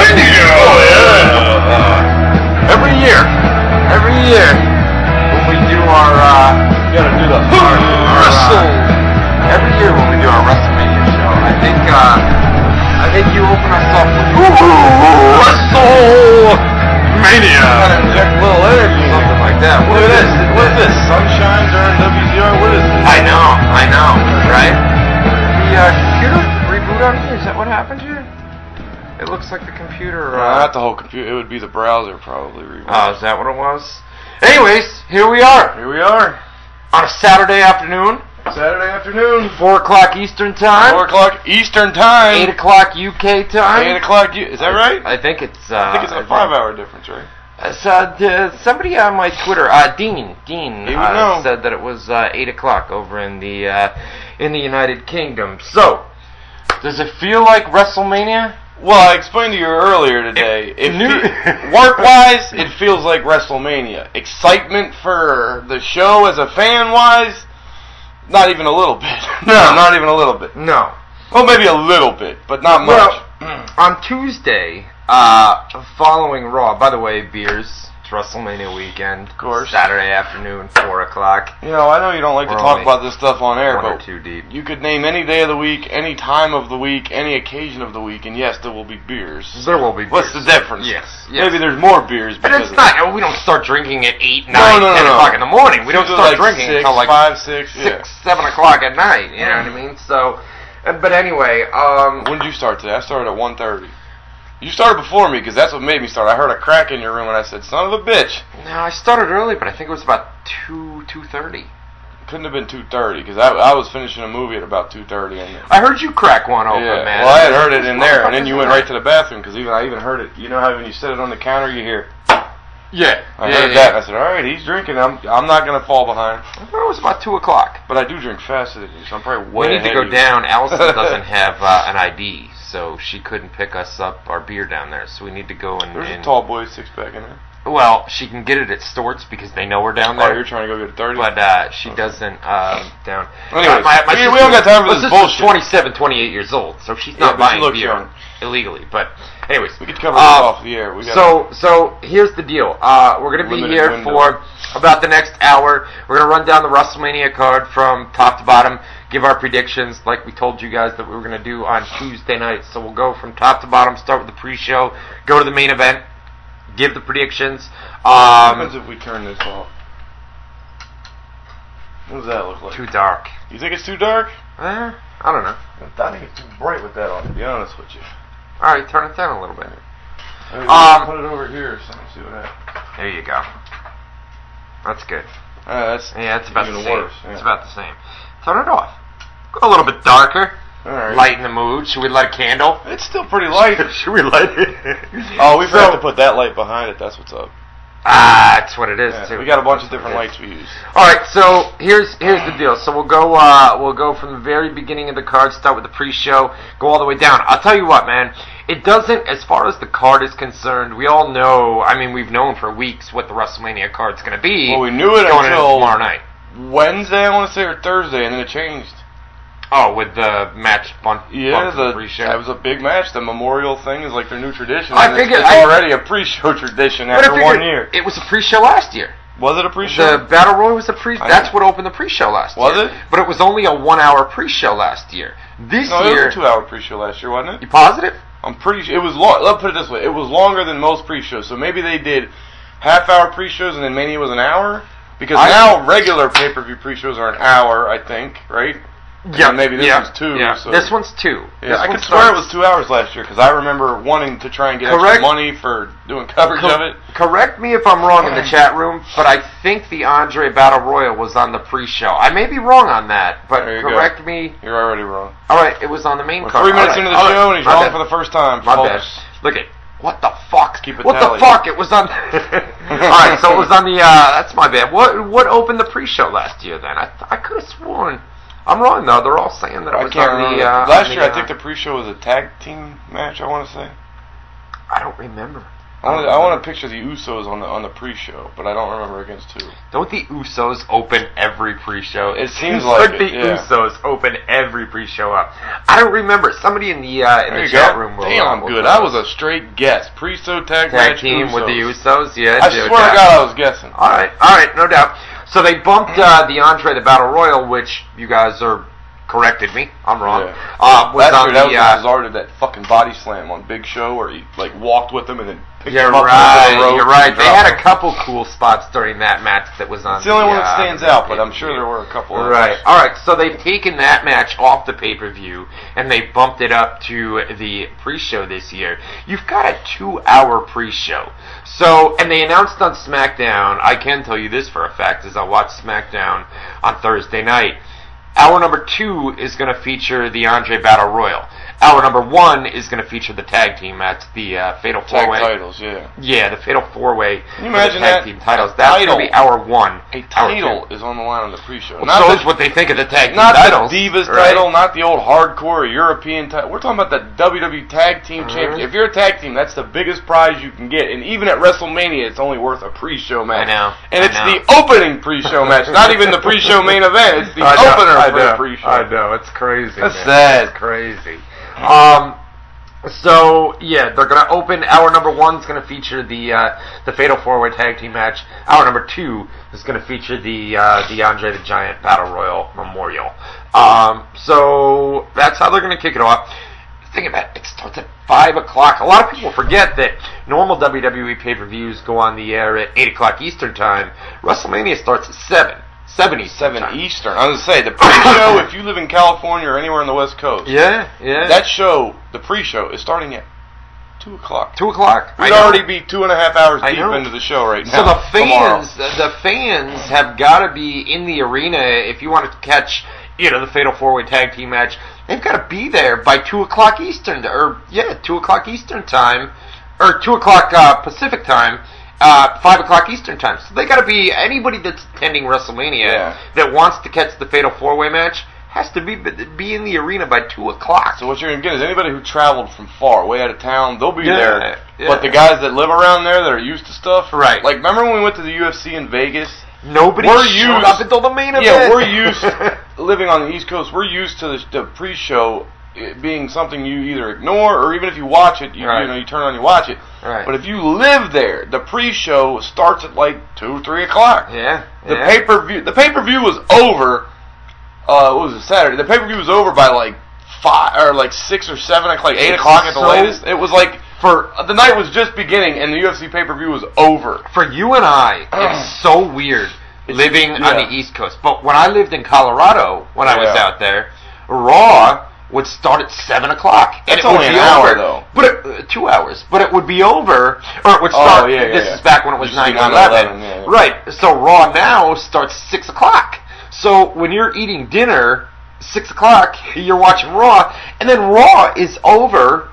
WrestleMania! Oh yeah. Every year, every year, when we do our, uh, You gotta do the our, wrestle. uh, every year when we do our WrestleMania show, I think, uh, I think you open us up with WrestleMania. Gotta inject a little energy, something like that. Look at this. What's this? Sunshine during WZR? What is this? I know, I know, right? The uh, computer reboot on here. Is that what happened here? It looks like the computer. Uh, not the whole computer. It would be the browser probably. oh, is that what it was? Anyways, here we are Here we are. on a Saturday afternoon, Saturday afternoon. four o'clock Eastern time, Four o'clock Eastern time. eight o'clock UK time. Eight o'clock. U- Is that right? I think it's. Uh, I think it's a five-hour difference, right? It's, uh, somebody on my Twitter, uh, Dean, Dean, uh, said that it was uh, eight o'clock over in the uh, in the United Kingdom. So, does it feel like WrestleMania? Well, I explained to you earlier today. If New- work-wise, it feels like WrestleMania. Excitement for the show as a fan-wise, not even a little bit. no, not even a little bit. No. Well, maybe a little bit, but not much. Well, on Tuesday, uh, following Raw. By the way, beers. WrestleMania weekend. Of course. Saturday afternoon, four o'clock. you know, I know you don't like to We're talk about this stuff on air, but two deep. you could name any day of the week, any time of the week, any occasion of the week, and yes, there will be beers. There will be. What's the difference? Yes. yes. Maybe there's more beers. But because it's not. We don't start drinking at eight, No, nine, no, no, ten no. o'clock in the morning. We don't start like drinking six, until like five, six, six, yeah. seven o'clock at night. You know what I mean? So, uh, but anyway, um, When did you start today? I started at 1.30. You started before me because that's what made me start. I heard a crack in your room and I said, "Son of a bitch!" no, I started early, but I think it was about two, two thirty. Couldn't have been 2.30 because I, I was finishing a movie at about 2.30. And I heard you crack one open, yeah, man. well, I had heard it in there, and then you went right to the bathroom because even I even heard it. You know how when you set it on the counter, you hear. Yeah, I yeah, heard yeah. that. And I said, "All right, he's drinking. I'm I'm not gonna fall behind." I thought it was about two o'clock. But I do drink faster than you, so I'm probably way. We need to go down. Allison doesn't have uh, an ID, so she couldn't pick us up our beer down there. So we need to go and. There's a tall boy six pack in there. Well, she can get it at Storts because they know we're down Oh, you're trying to go get a 30? but uh, she doesn't um, down. Anyways, Uh, we- we don't got time for this bullshit. 27, 28 years old, so she's not she buying looks beer young. illegally. But anyways, we could cover uh, this off the air. We so so here's the deal. Uh, we're gonna be here window. for about the next hour. We're gonna run down the WrestleMania card from top to bottom, give our predictions like we told you guys that we were gonna do on Tuesday night. So we'll go from top to bottom, start with the pre-show, go to the main event, give the predictions. What Um, happens if we turn this off? What does that look like? too dark. You think it's too dark? Eh, I don't know. I think it's too bright with that on, to be honest with you. All right, turn it down a little bit. Maybe Um, put it over here or something, see what happens. There you go. That's good. Uh, that's Yeah, it's about the same. worse. yeah. It's about the same. Turn it off. Go a little bit darker. Alright. Lighten the mood. Should we light a candle? It's still pretty light. Should we light it? oh, we forgot So- to put that light behind it. That's what's up. Ah, that's what it is Yeah, too. we got a bunch of That's what different lights we use. All right, so here's here's the deal. So we'll go uh, we'll go from the very beginning of the card, start with the pre-show, go all the way down. I'll tell you what, man. It doesn't, as far as the card is concerned. We all know. I mean, we've known for weeks what the WrestleMania card's going to be. Well, we knew it going into until tomorrow night. Wednesday, I want to say, or Thursday, and then it changed. Oh, with the match bump, Yeah, the, pre-show. that was a big match. The memorial thing is like their new tradition. I and it's- it's I- already a pre-show tradition after one year. It was a pre-show last year. Was it a pre-show? The Battle Royal was a pre. I That's what opened the pre-show last Was year. it? But it was only a one-hour pre-show last year. This no, it year, was a two-hour pre-show last year, wasn't it? you positive? I'm pretty sure it was long. Let's put it this way: it was longer than most pre-shows. So maybe they did half-hour pre-shows and then Mania was an hour. Because I- now regular pay-per-view pre-shows are an hour, I think, right? Yeah, maybe this yeah, one's two, Yeah. so- This one's two. Yeah, This I could swear it was two hours last year because I remember wanting to try and get Correct. extra money for doing coverage Co- of it. Correct me if I'm wrong in the chat room, but I think the Andre Battle Royal was on the pre-show. I may be wrong on that, but you go. correct me. You're already wrong. All right, it was on the main card. three minutes right, into the all right, show and he's wrong bad. for the first time. My folks. bad. Look at what the fuck? Keep it what tally. the fuck? It was on. All right, so it was on the. Uh, that's my bad. What what opened the pre-show last year? Then I I could have sworn. I'm wrong though. They're all saying that I was can't on remember. the. Uh, Last on year, the, I think uh, the pre-show was a tag team match. I want to say. I don't remember. I want, I want to picture the Usos on the on the pre-show, but I don't remember against who. Don't the Usos open every pre-show? It seems like the it, yeah. Usos open every pre-show up. I don't remember. Somebody in the uh, in There the chat go. room will. Damn, uh, I'm good. That was a straight guess. Pre-show tag, tag match team with the Usos. Usos. Yeah, I swear to God, I was guessing. All right, all right, no doubt. So they bumped uh, the Andre the Battle Royal, which you guys are corrected me. I'm wrong. Yeah. Uh, was Last on year, that the, was uh, Cesaro did that fucking body slam on Big Show where he like walked with him and then picked You're him up right. the You're right. They had a couple cool spots during that match that was on. It's the only one uh, that stands the out, but I'm sure there were a couple. others. Right. All right. So they've taken that match off the pay per view and they bumped it up to the pre show this year. You've got a two hour pre show. So, and they announced on SmackDown, I can tell you this for a fact, as I watched SmackDown on Thursday night. Hour number two is going to feature the Andre Battle Royal. Hour number one is going to feature the tag team match, the uh, Fatal Four Way. titles, yeah. Yeah, the Fatal Four Way. Can you imagine tag that? team titles. That's title. going to be hour one. A title is on the line on the pre-show. Well, not so the, what they think of the tag team not titles. the Divas right? title, not the old hardcore European title. We're talking about the WWE Tag Team Mhm. Championship. If you're a tag team, that's the biggest prize you can get. And even at WrestleMania, it's only worth a pre-show match. I know, And I it's know. the opening pre-show match, not even the pre-show main event. It's the I know, opener I for know, pre-show. I know, it's crazy. That's man. sad. It's crazy. Um, so yeah, they're gonna open. Hour number one is gonna feature the uh, the Fatal Four Way Tag Team match. Hour number two is gonna feature the uh, the Andre the Giant Battle Royal Memorial. Um, so that's how they're gonna kick it off. Think about it, it starts at five o'clock. A lot of people forget that normal WWE pay per views go on the air at eight o'clock Eastern time. WrestleMania starts at seven. Seven Eastern. Time. Eastern. I was gonna say the pre-show. if you live in California or anywhere on the West Coast, Yeah, yeah. that show, the pre-show, is starting at two o'clock. Two o'clock. I We'd already be two and a half hours I deep know. into the show right now. So the tomorrow. fans, the fans have got to be in the arena if you want to catch, you know, the Fatal Four Way Tag Team match. They've got to be there by two o'clock Eastern, or yeah, two o'clock Eastern time, or two o'clock uh, Pacific time, uh, five o'clock Eastern time. So they got to be anybody that's attending WrestleMania Yeah. that wants to catch the Fatal Four Way match has to be be in the arena by two o'clock. So what you're gonna get is anybody who traveled from far, way out of town, they'll be Yeah, there. yeah. But the guys that live around there that are used to stuff, Right. Like remember when we went to the UFC in Vegas? Nobody We're showed used- up until the main event. Yeah, we're used living on the East Coast. We're used to the, the pre-show it being something you either ignore or even if you watch it, you, Right. you know you turn on, you watch it. Right. But if you live there, the pre-show starts at like two, or three o'clock. yeah, The yeah. pay per view. The pay per view was over. Uh, what was it? Saturday. The pay per view was over by like five or like six or seven o'clock, eight It's o'clock at the so- latest. It was like for the night was just beginning and the UFC pay per view was over. for you and I, it's so weird living on the East Coast. But when I lived in Colorado, when I was out there, Raw would start at seven o'clock, and That's it would only be an hour, over. though. But it, uh, two hours, but it would be over, or it would Oh, start. yeah, yeah, this yeah. is back when it was nine eleven, 9/11, yeah, right? So Raw now starts six o'clock. So when you're eating dinner, six o'clock, you're watching Raw, and then Raw is over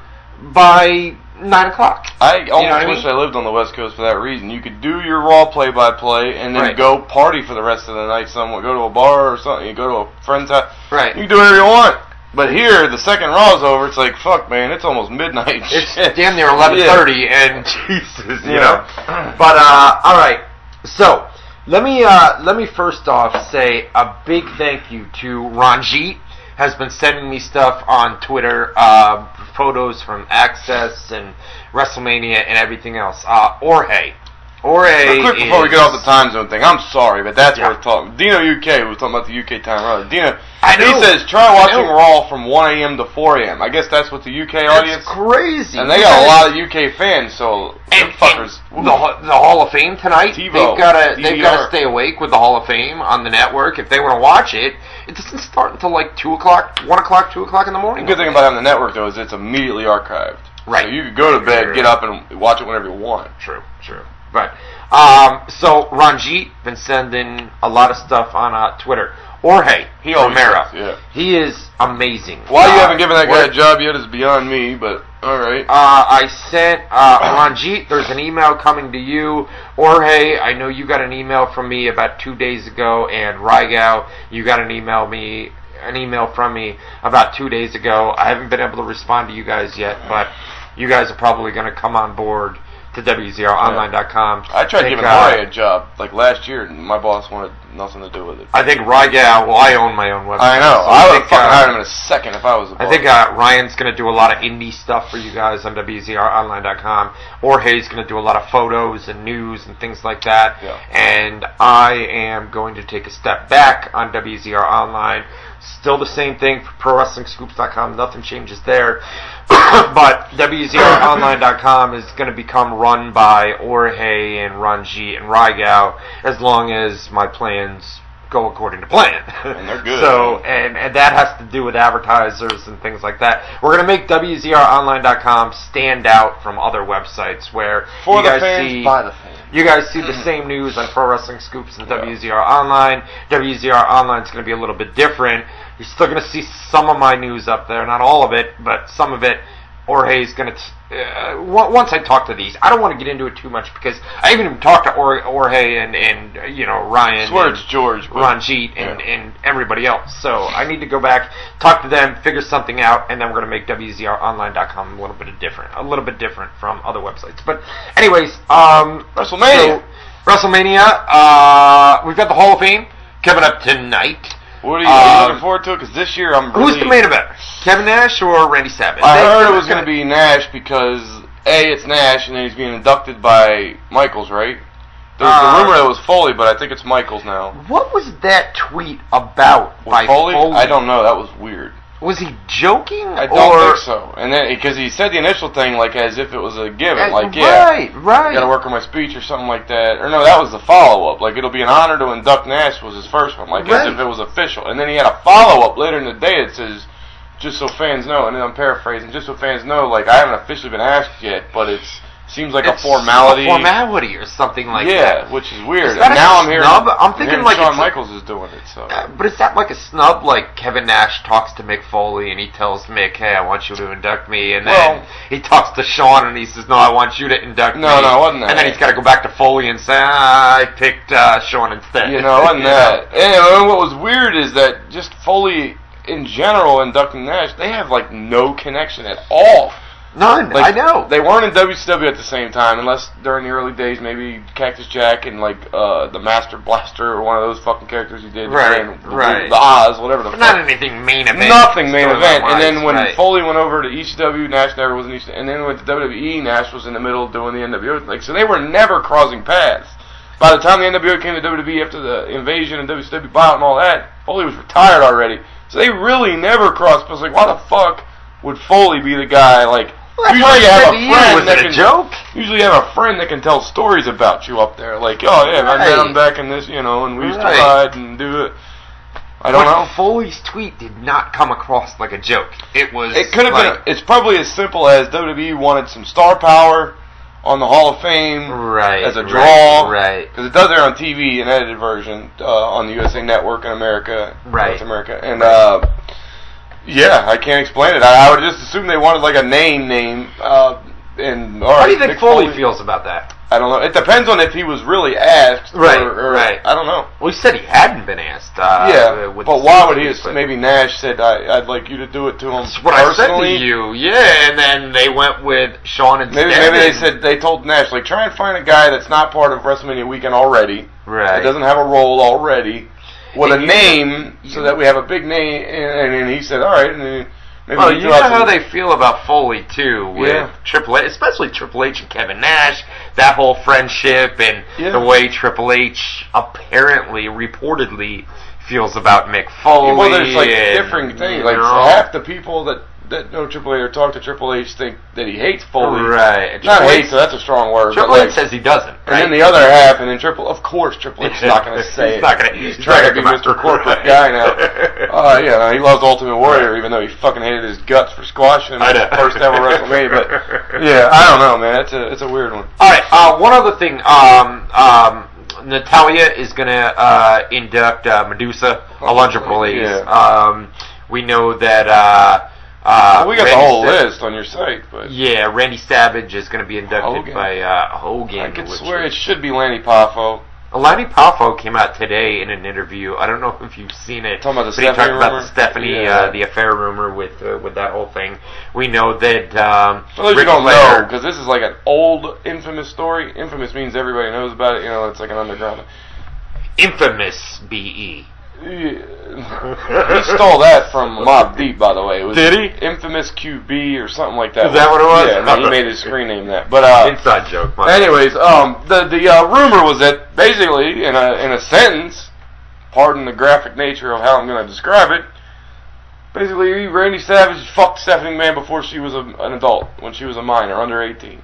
by nine o'clock. I almost what I wish mean? I lived on the West Coast for that reason. You could do your Raw play by play and then Right. go party for the rest of the night somewhere. Go to a bar or something. You go to a friend's house. Right. You can do whatever you want. But here, the second Raw's over. It's like fuck, man. It's almost midnight. It's damn near eleven thirty, and Jesus, you Yeah. know. But uh, all right. So let me uh, let me first off say a big thank you to Ranjit. Has been sending me stuff on Twitter, uh, photos from Access and WrestleMania and everything else. Uh, Orhe, Orhe. Real quick before we get off the time zone thing, I'm sorry, but that's Yeah. worth talking. Dino UK was talking about the UK time earlier. Dino, I know. he says try watching. Raw from 1 a.m. to 4 a.m. I guess that's what the UK That's audience, crazy. and they got a lot of UK fans, so and, fuckers. and the, the Hall of Fame tonight. TiVo, they've got to they've got to stay awake with the Hall of Fame on the network if they want to watch it. It doesn't start until like two o'clock, one o'clock, two o'clock in the morning. The good thing about having the network though is it's immediately archived. Right. So you could go to bed, get up, and watch it whenever you want. True, true. But um, so Ranjit been sending a lot of stuff on uh, Twitter. Jorge He Romero, yeah. he is amazing. Why you Uh, haven't given that guy a job yet is beyond me, but all right. Uh, I sent uh, Ranjit. There's an email coming to you, Jorge. I know you got an email from me about two days ago, and Rygao, you got an email me an email from me about two days ago. I haven't been able to respond to you guys yet, but you guys are probably going to come on board to WZROnline.com. I tried think, giving uh, a job like last year, and my boss wanted nothing to do with it. I think Rygal. Well, I own my own website. I know. so I would have fucking uh, him in a second if I was a boss. I think uh, Ryan's going to do a lot of indie stuff for you guys on WZROnline.com. Jorge's going to do a lot of photos and news and things like that. Yeah. And I am going to take a step back on WZR Online. Still the same thing for ProWrestlingScoops.com. Nothing changes there. but WZROnline.com is going to become run by Jorge and Ranjit and Rygao as long as my plans go according to plan. And they're good. So, and, and that has to do with advertisers and things like that. We're going to make WZROnline.com stand out from other websites where for you the guys fans, see by the fans. you guys see the mm-hmm. same news on Pro Wrestling Scoops and Yeah. WZR Online. WZR Online is going to be a little bit different. You're still going to see some of my news up there, not all of it, but some of it. Jorge's going to. Uh, once I talk to these, I don't want to get into it too much because I haven't even talked to Or- Jorge and and you know Ryan. Swear it's George. Ranjit and, Yeah. and everybody else. So I need to go back, talk to them, figure something out, and then we're going to make WZROnline.com a little bit different, a little bit different from other websites. But anyways, um, WrestleMania. so, WrestleMania. Uh, we've got the Hall of Fame coming up tonight. What are you, Um, looking forward to? Because this year I'm really. Who's the main event? Kevin Nash or Randy Savage? I They- heard it was going to be Nash because a it's Nash and then he's being inducted by Michaels, right? There was Uh, a rumor that it was Foley, but I think it's Michaels now. What was that tweet about Was by Foley? I don't know. That was weird. Was he joking? I don't or, think so. And then because he said the initial thing like as if it was a given, Uh, like yeah, Right, right. Got to work on my speech or something like that. Or no, that was the follow up. Like it'll be an honor to induct Nash was his first one, like Right. as if it was official. And then he had a follow up later in the day that says, just so fans know, and then I'm paraphrasing, just so fans know, like I haven't officially been asked yet, but it's seems like It's a formality. a formality or something like yeah, that. which is weird. Is that and now I'm hearing, snub? I'm thinking hearing like Shawn Michaels is doing it. So Uh, but is that like a snub? Like Kevin Nash talks to Mick Foley and he tells Mick, "Hey, I want you to induct me," and then Well- he talks to Shawn and he says, "No, I want you to induct No, me." no, it wasn't that. And then he's got to go back to Foley and say, ah, "I picked uh, Shawn instead." You know, and that. And what was weird is that just Foley in general inducting Nash, they have like no connection at all. None. Like, I know. They weren't in WCW at the same time, unless during the early days, maybe Cactus Jack and like uh, the Master Blaster or one of those fucking characters he did. Right, right. The Oz, whatever the but fuck. not anything main event. Nothing main event. And then when right. Foley went over to ECW, Nash never was in ECW. And then went to WWE, Nash was in the middle doing the NWO. Like, so they were never crossing paths. By the time the NWO came to WWE after the invasion and WCW buyout and all that, Foley was retired already. So they really never crossed paths. Like, why the fuck would Foley be the guy? Like, Well, usually you have a friend Was that it a can, joke? Usually you have a friend that can tell stories about you up there. Like, oh yeah, I met him back in this, you know, and we used Right. to ride and do it. I don't but know. Foley's tweet did not come across like a joke. It was. It could have like, been. It's probably as simple as WWE wanted some star power on the Hall of Fame right as a draw, Right. Because it does air on TV, an edited version uh, on the USA Network in America, Right. North America, and uh, yeah, I can't explain it. I, I would just assume they wanted like a name, name. Uh, and all right, How do you think Mick Foley feels about that? I don't know. It depends on if he was really asked, Right, Or, or, right. I don't know. Well, he said he hadn't been asked. Uh, yeah, with but why would he? Have Maybe Nash said, I, "I'd like you to do it to him That's what I said to personally." you. Yeah, and then they went with Shawn and Maybe maybe they said they told Nash like try and find a guy that's not part of WrestleMania weekend already. right. That doesn't have a role already with a name so that we have a big name. And, and, he said, all right. And then maybe Well, you know how they feel about Foley too, with Yeah. Triple H, especially Triple H and Kevin Nash. That whole friendship and Yeah. the way Triple H apparently, reportedly, feels about Mick Foley. well, there's like and, different things. Like know, half the people that that know Triple H or talk to Triple H think that he hates Foley. Right. Not H- so that's a strong word. Triple H like, says he doesn't. And then the other half, and then Triple, of course, Triple H is not going to say He's it. not gonna- He's he's trying to be Mr. Corporate Right. guy now. Oh yeah, he loves Ultimate Warrior, even though he fucking hated his guts for squashing him I at the first ever WrestleMania. But yeah, I don't know, man. It's a it's a weird one. All right. Uh, one other thing. Um, um, Natalya is gonna uh, induct uh, Medusa, Alundra Blaze. Yeah. Um, we know that. Uh, uh, we got Randy the whole Sa- list on your site, but Yeah, Randy Savage is going to be inducted Hogan. by uh, Hogan. I could swear it should be Lanny Poffo. Lanny Poffo came out today in an interview. I don't know if you've seen it. Talking about the but he talked Stephanie about the Stephanie, Yeah. uh, the affair rumor with uh, with that whole thing. We know that. Um, those you don't know, because this is like an old infamous story. Infamous means everybody knows about it. You know, it's like an underground. infamous E. BE. he stole that from Mobb Deep, by the way. It was Did he? Infamous QB or something like that. Is that what it was? Yeah, man, he made his screen name that. But uh, Inside joke. my- anyways, um, the the uh, rumor was that basically, in a in a sentence, pardon the graphic nature of how I'm going to describe it. Basically, Randy Savage fucked Stephanie McMahon before she was a, an adult, when she was a minor, under 18.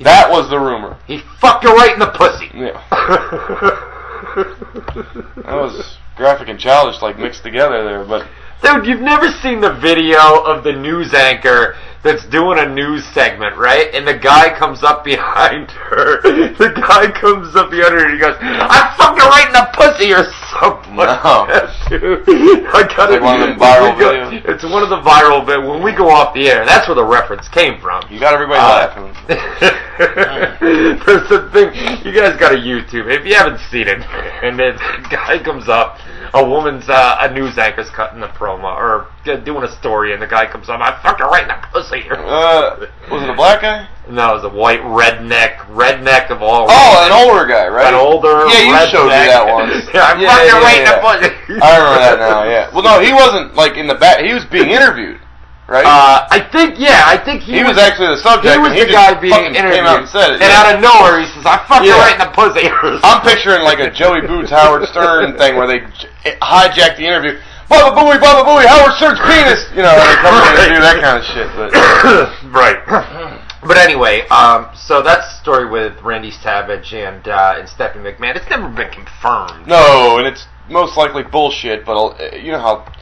That was the rumor. He fucked her right in the pussy. Yeah. That was graphic and childish, like mixed together there. But Dude, you've never seen the video of the news anchor that's doing a news segment, right? And the guy comes up behind her. The guy comes up behind her and he goes, I fucked her right in the pussy or something like No. that, dude. I gotta Like one of them viral go- videos? It's one of the viral but when we go off the air, that's where the reference came from. you got everybody Uh, laughing. There's a thing. You guys got a YouTube if you haven't seen it. And then the guy comes up, a woman's uh, a news anchor's cutting the promo or doing a story, and the guy comes up. I fucked her right in the pussy. Uh, was it a black guy? no, it was a white redneck, redneck of all. Oh, an older guy, right? An older. Yeah, you redneck. showed me that once. yeah, I Yeah, fucked her right in the pussy. I remember that now. Yeah. Well, no, he wasn't like in the back. He was being interviewed, right? Uh, I think, yeah, I think he, he was actually the subject. He was and he the guy being interviewed, Came out and said it. and yeah. out of nowhere he says, "I fucked her Yeah. right in the pussy." I'm picturing like a Joey Boots Howard Stern thing where they hijack the interview. Baba Booey, Baba Booey, Howard Stern's penis. You know, they come in and do that kind of shit. But right. But anyway, um, so that's the story with Randy Savage and uh, and Stephanie McMahon. It's never been confirmed. no, and it's most likely bullshit. But uh, you know how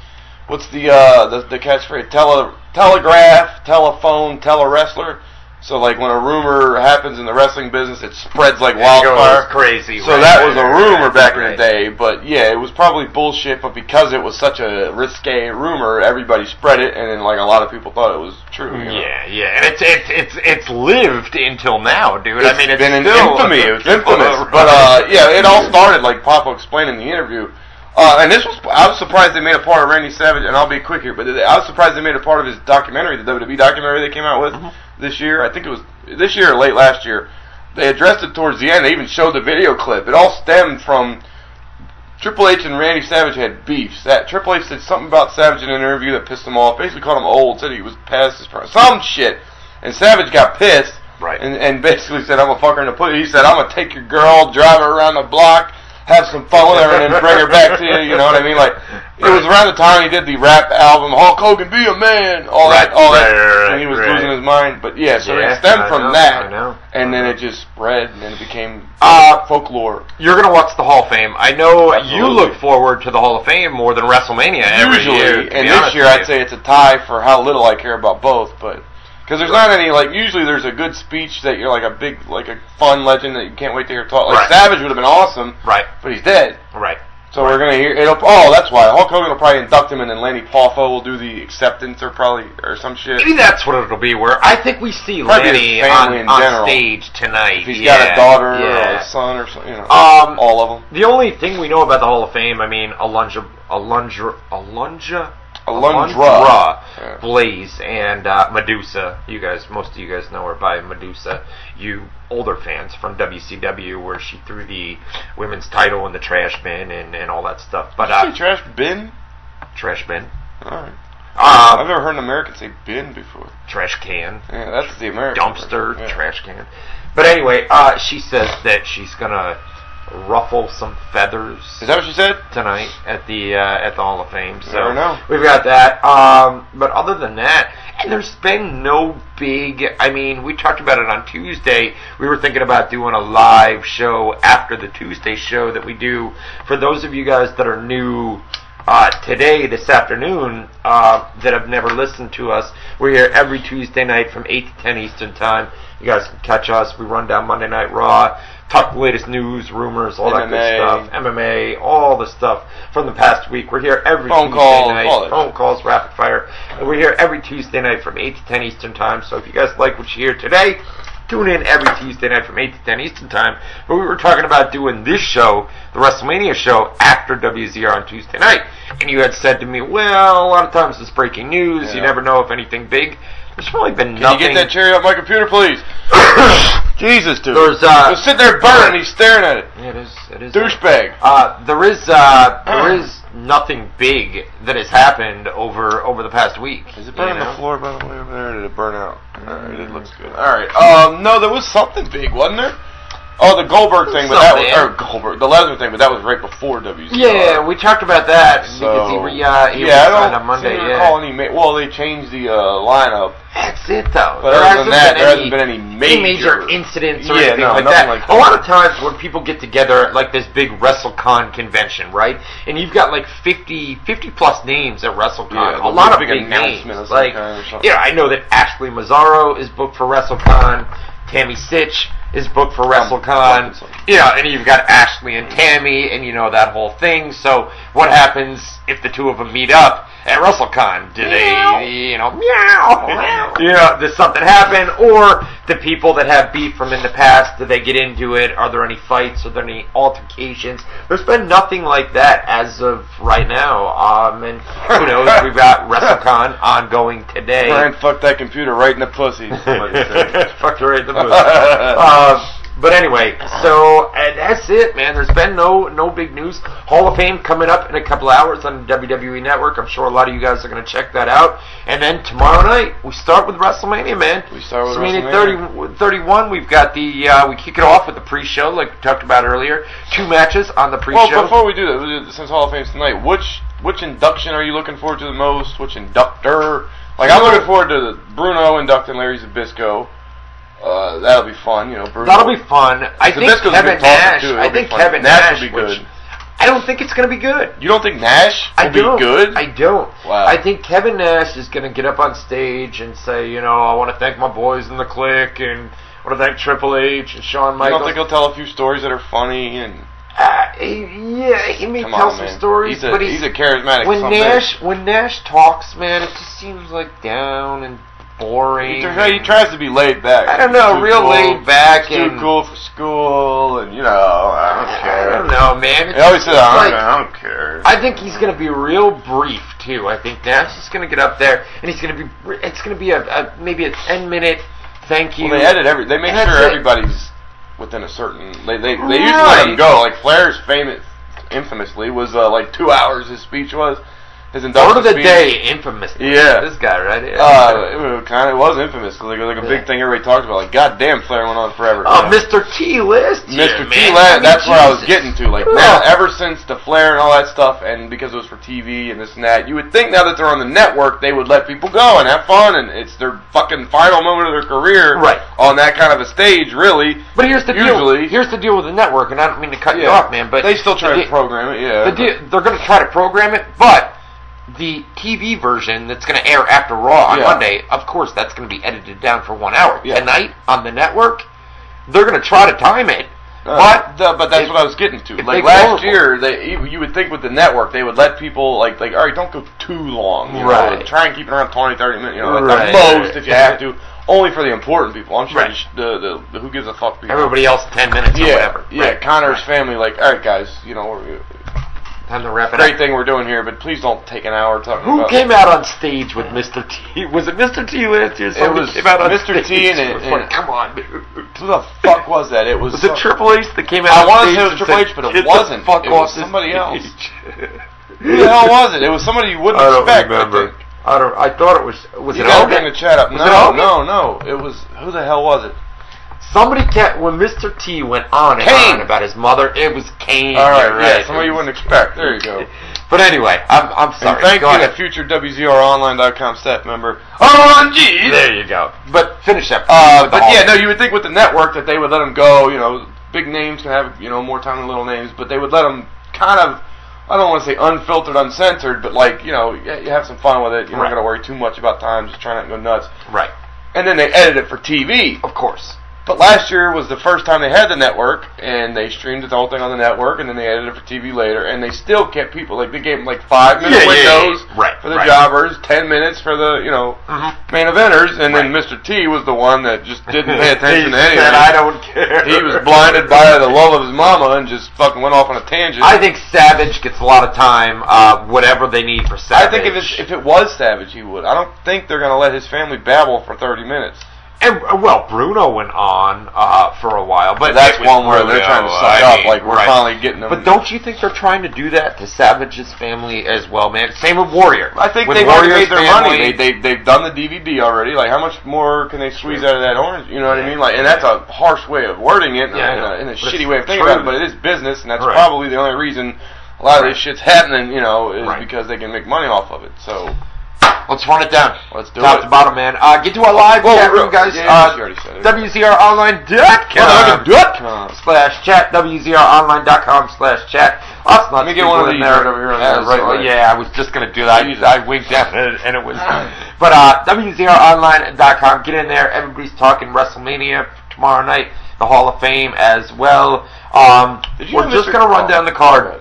what's the uh, the, the catchphrase? Tele, telegraph, telephone, tele wrestler. So like when a rumor happens in the wrestling business, it spreads like wildfire. crazy. So right, that right, was a rumor right, back in the day, but yeah, it was probably bullshit. But because it was such a risque rumor, everybody spread it, and then like a lot of people thought it was true. you know? Yeah, yeah, and it's it's it's it's lived until now, dude. It's I mean, it's been in still infamy. It was infamous. are- But uh, yeah, it all started like Poffo explained in the interview. Uh, and this was I was surprised they made a part of Randy Savage, and I'll be quick here, but I was surprised they made a part of his documentary, the WWE documentary they came out with Mm-hmm. This year. I think it was this year or late last year. They addressed it towards the end. They even showed the video clip. It all stemmed from Triple H and Randy Savage had beefs. That Triple H said something about Savage in an interview that pissed him off. Basically called him old, said he was past his prime, some shit. And Savage got pissed Right. and, and basically said, I'm a fucker in the pussy. He said, I'm going to take your girl, drive her around the block, have some fun with her, and then bring her back to you. You know what I mean? Like, it was around the time he did the rap album, Hulk Hogan, be a man, all that, Right, all that. right, right, and he was right. losing his mind. But yeah, so Yeah, it stemmed I from know, that. I know. And then it just spread, and then it became Uh, folklore. You're gonna watch the Hall of Fame. I know you look forward to the Hall of Fame more than WrestleMania every Usually, year. and this year I'd say it's a tie for how little I care about both, but because there's not any like usually there's a good speech that you're like a big like a fun legend that you can't wait to hear talk. Like Right. Savage would have been awesome, right, but he's dead. right. So we're gonna hear it'll. Oh, that's why Hulk Hogan will probably induct him, and then Lanny Poffo will do the acceptance or probably or some shit. Maybe that's what it'll be. Where I think we see Probably Lenny his family in on, on general. stage tonight. If he's yeah, got a daughter or yeah. a son or something, you know, Um, all of them. The only thing we know about the Hall of Fame, I mean, Alundra, Alundra, Alundra, Alundra. Yeah. Blaze, and uh, Medusa. You guys, most of you guys know her by Medusa. You older fans from WCW, where she threw the women's title in the trash bin and, and all that stuff. But uh, say trash bin? trash bin, All right. I've uh, never heard an American say bin before. trash can. Yeah, that's the American dumpster. Yeah. trash can. But anyway, uh, she says that she's gonna ruffle some feathers Is that what she said? tonight at the uh, at the Hall of Fame. So Never know. we've got that. Um, but other than that, and there's been no big. I mean, we talked about it on Tuesday. We were thinking about doing a live show after the Tuesday show that we do. For those of you guys that are new. Uh, today, this afternoon, uh, that have never listened to us, we're here every Tuesday night from 8 to 10 Eastern Time. You guys can catch us. We run down Monday Night Raw, talk the latest news, rumors, all that good stuff. MMA, all the stuff from the past week. We're here every Phone Tuesday calls, night. all that phone calls, rapid fire. And we're here every Tuesday night from 8 to 10 Eastern Time. So if you guys like what you hear today, Tune in every Tuesday night from 8 to 10 Eastern Time. But we were talking about doing this show, the WrestleMania show, after WZR on Tuesday night. And you had said to me, well, a lot of times it's breaking news. You never know if anything big. There's really been Can nothing. you get that cherry off my computer, please? Jesus, dude. There's, uh, Just sit there burning. He's staring at it. It is. It is. Douchebag. Uh, there is uh, there is nothing big that has happened over over the past week. Is it you burning know? the floor by the way over there? Or did it burn out? Alright, it looks good. Alright. Um, no, there was something big, wasn't there? Oh, the Goldberg thing, but that was or Goldberg, the Lesnar thing, but that was right before WCW. Yeah, we talked about that So because he re, uh, he yeah, I don't on Monday. seem to Yeah, recall any. Ma- well, they changed the uh, lineup, that's it though. but there other than that, there hasn't been any major. major incidents or Yeah, anything no, like that. like A lot of times when people get together at like this big WrestleCon convention, right? And you've got like 50, 50 plus names at WrestleCon. Yeah, a lot of big big names. of Like, kind something. yeah, I know that Ashley Massaro is booked for WrestleCon. Tammy Sytch is booked for WrestleCon. Yeah, and you've got Ashley and Tammy, and you know that whole thing. So, what happens if the two of them meet up at WrestleCon? Do they, you know, meow? you know, does something happen? Or the people that have beef from in the past, do they get into it? Are there any fights? Are there any altercations? There's been nothing like that as of right now. Um, and who knows? We've got WrestleCon ongoing today. Brian fucked that computer right in the pussy. somebody said. Fucked her right in the pussy. Uh, but anyway, so and that's it, man. There's been no no big news. Hall of Fame coming up in a couple hours on WWE Network. I'm sure a lot of you guys are going to check that out. And then tomorrow night we start with WrestleMania, man. We start with WrestleMania WrestleMania. 30, 31. We've got the uh, we kick it off with the pre-show, like we talked about earlier. Two matches on the pre-show. Well, before we do that, since Hall of Fame's tonight, which which induction are you looking forward to the most? Which inductor? Like I'm looking forward to the Bruno inducting Larry Zbyszko. Uh, that'll be fun, you know. Bruno. That'll be fun. I think Zbyszko's Kevin Nash. too. I think. Kevin Nash Nash, will be which- good. I don't think it's going to be good. You don't think Nash will I don't. be good? I don't. Wow. I think Kevin Nash is going to get up on stage and say, you know, I want to thank my boys in the clique and I want to thank Triple H and Shawn you Michaels. don't think he'll tell a few stories that are funny and uh, he, yeah, he may come tell on, some man. stories, he's a, but he's a charismatic. when a Nash when Nash talks, man, it just seems like down and boring. He, he tries to be laid back. I don't know, real cool. laid back He's too and cool for school, and you know, I don't I care. I don't know, man. It's He always I like- don't, I don't care. I think he's going to be real brief too. I think Nash is going to get up there and he's going to be. It's going to be a, a maybe a ten minute thank you. Well, they edit every. They make And sure everybody's within a certain. They they, they usually let him go. Like Flair's famous, infamously, was uh, like two hours. His speech was his Word of the day, infamous. Yeah. this guy right here. Uh, it kind of was infamous. Because like, like a Yeah. big thing everybody talked about. Like, goddamn, Flair went on forever. oh, Yeah. Mr. T list, Mr. T List. Lad, I mean, that's where I was getting to. Like now, ever since the Flair and all that stuff, and because it was for TV and this and that, you would think now that they're on the network, they would let people go and have fun, and it's their fucking final moment of their career, Right. On that kind of a stage, really. But here's the Usually- deal. Here's the deal with the network, and I don't mean to cut you off, man. But they still try to program it, yeah. The deal, they're going to try to program it, but the TV version that's going to air after Raw on Yeah. Monday, of course, that's going to be edited down for one hour. Yeah. Tonight on the network, they're going to try to time it, Uh, but the- but that's if- what I was getting to. Like last go- year, they you would think with the network they would let people like like all right, don't go too long. You know, Right. try and keep it around 20, 30 minutes. You know, Right. at the most if you have to. Only for the important people. I'm sure Right. the, the, the who gives a fuck people. everybody else ten minutes yeah, or whatever. Yeah, Right. Connor's Right. family, like, all right, guys, you know, we're- Time to wrap it great up. thing we're doing here, but please don't take an hour talking Who about. came out on stage with Mr. T? Was it Mr. T last year? Somebody it was came out on Mr. T and one- and- Come on, dude. Who the fuck was that? It was. Was it Triple H that came out I on wanna say it was and Triple H, but it wasn't. fuck It was somebody else. Who the hell was it? It was somebody you wouldn't I don't expect. remember. I. I don't. I thought it was. Was You it Hogan? bring the chat up. Was no, no, no. It was who the hell was it? Somebody kept when Mr. T went on and Kane. on about his mother. It was Kane. All right, you're yeah, right. somebody you wouldn't expect. There you go. But anyway, I'm I'm sorry. And thank Go you ahead. to future WZROnline.com staff member. OMG! There you go. But finish up. Uh, but yeah, no, you would think with the network that they would let them go. You know, big names can have you know more time than little names, but they would let them kind of. I don't want to say unfiltered, uncensored, but like you know, you you have some fun with it. You're Right. not gonna worry too much about time. Just try not to go nuts. Right. And then they edit it for TV. Of course. But last year was the first time they had the network, and they streamed the whole thing on the network, and then they added it for TV later, and they still kept people like they gave them like five minute Yeah, yeah, yeah, yeah. Right, for the right. jobbers, ten minutes for the you know Mhm. main eventers, and then Mr. T was the one that just didn't pay attention to anything. said, I don't care. he was blinded by the love of his mama and just fucking went off on a tangent. I think Savage gets a lot of time, uh, whatever they need for Savage. I think if if it was Savage, he would. I don't think they're gonna let his family babble for thirty minutes. And, uh, well, Bruno went on uh, for a while, but that's one where they're trying to suck I up, mean, like we're right. finally getting them. But don't you think they're trying to do that to Savage's family as well, man? Same with Warrior. I think With they've already made their family- money. They, they they've done the DVD already. Like how much more can they squeeze out of that orange? You know what I mean? Like, and that's a harsh way of wording it, Yeah, I and, know. a, and a But shitty way of thinking true. about it. But it is business, and that's Right. probably the only reason a lot of Right. this shit's happening. You know, is Right. because they can make money off of it. So Let's run it down. let's do Top it. Top to bottom, man. Uh, get to our live Whoa, chat room, guys. yeah, uh, you already said it. WZRonline.com slash chat. WZRonline.com slash chat. Lots, Let me get one of these right over here on the right leg. Yeah, I was just going to do that. I, I winked at it and it was. but uh, WZRonline.com. Get in there. Everybody's talking WrestleMania tomorrow night. The Hall of Fame as well. Um, we're just going to run Oh, down the card,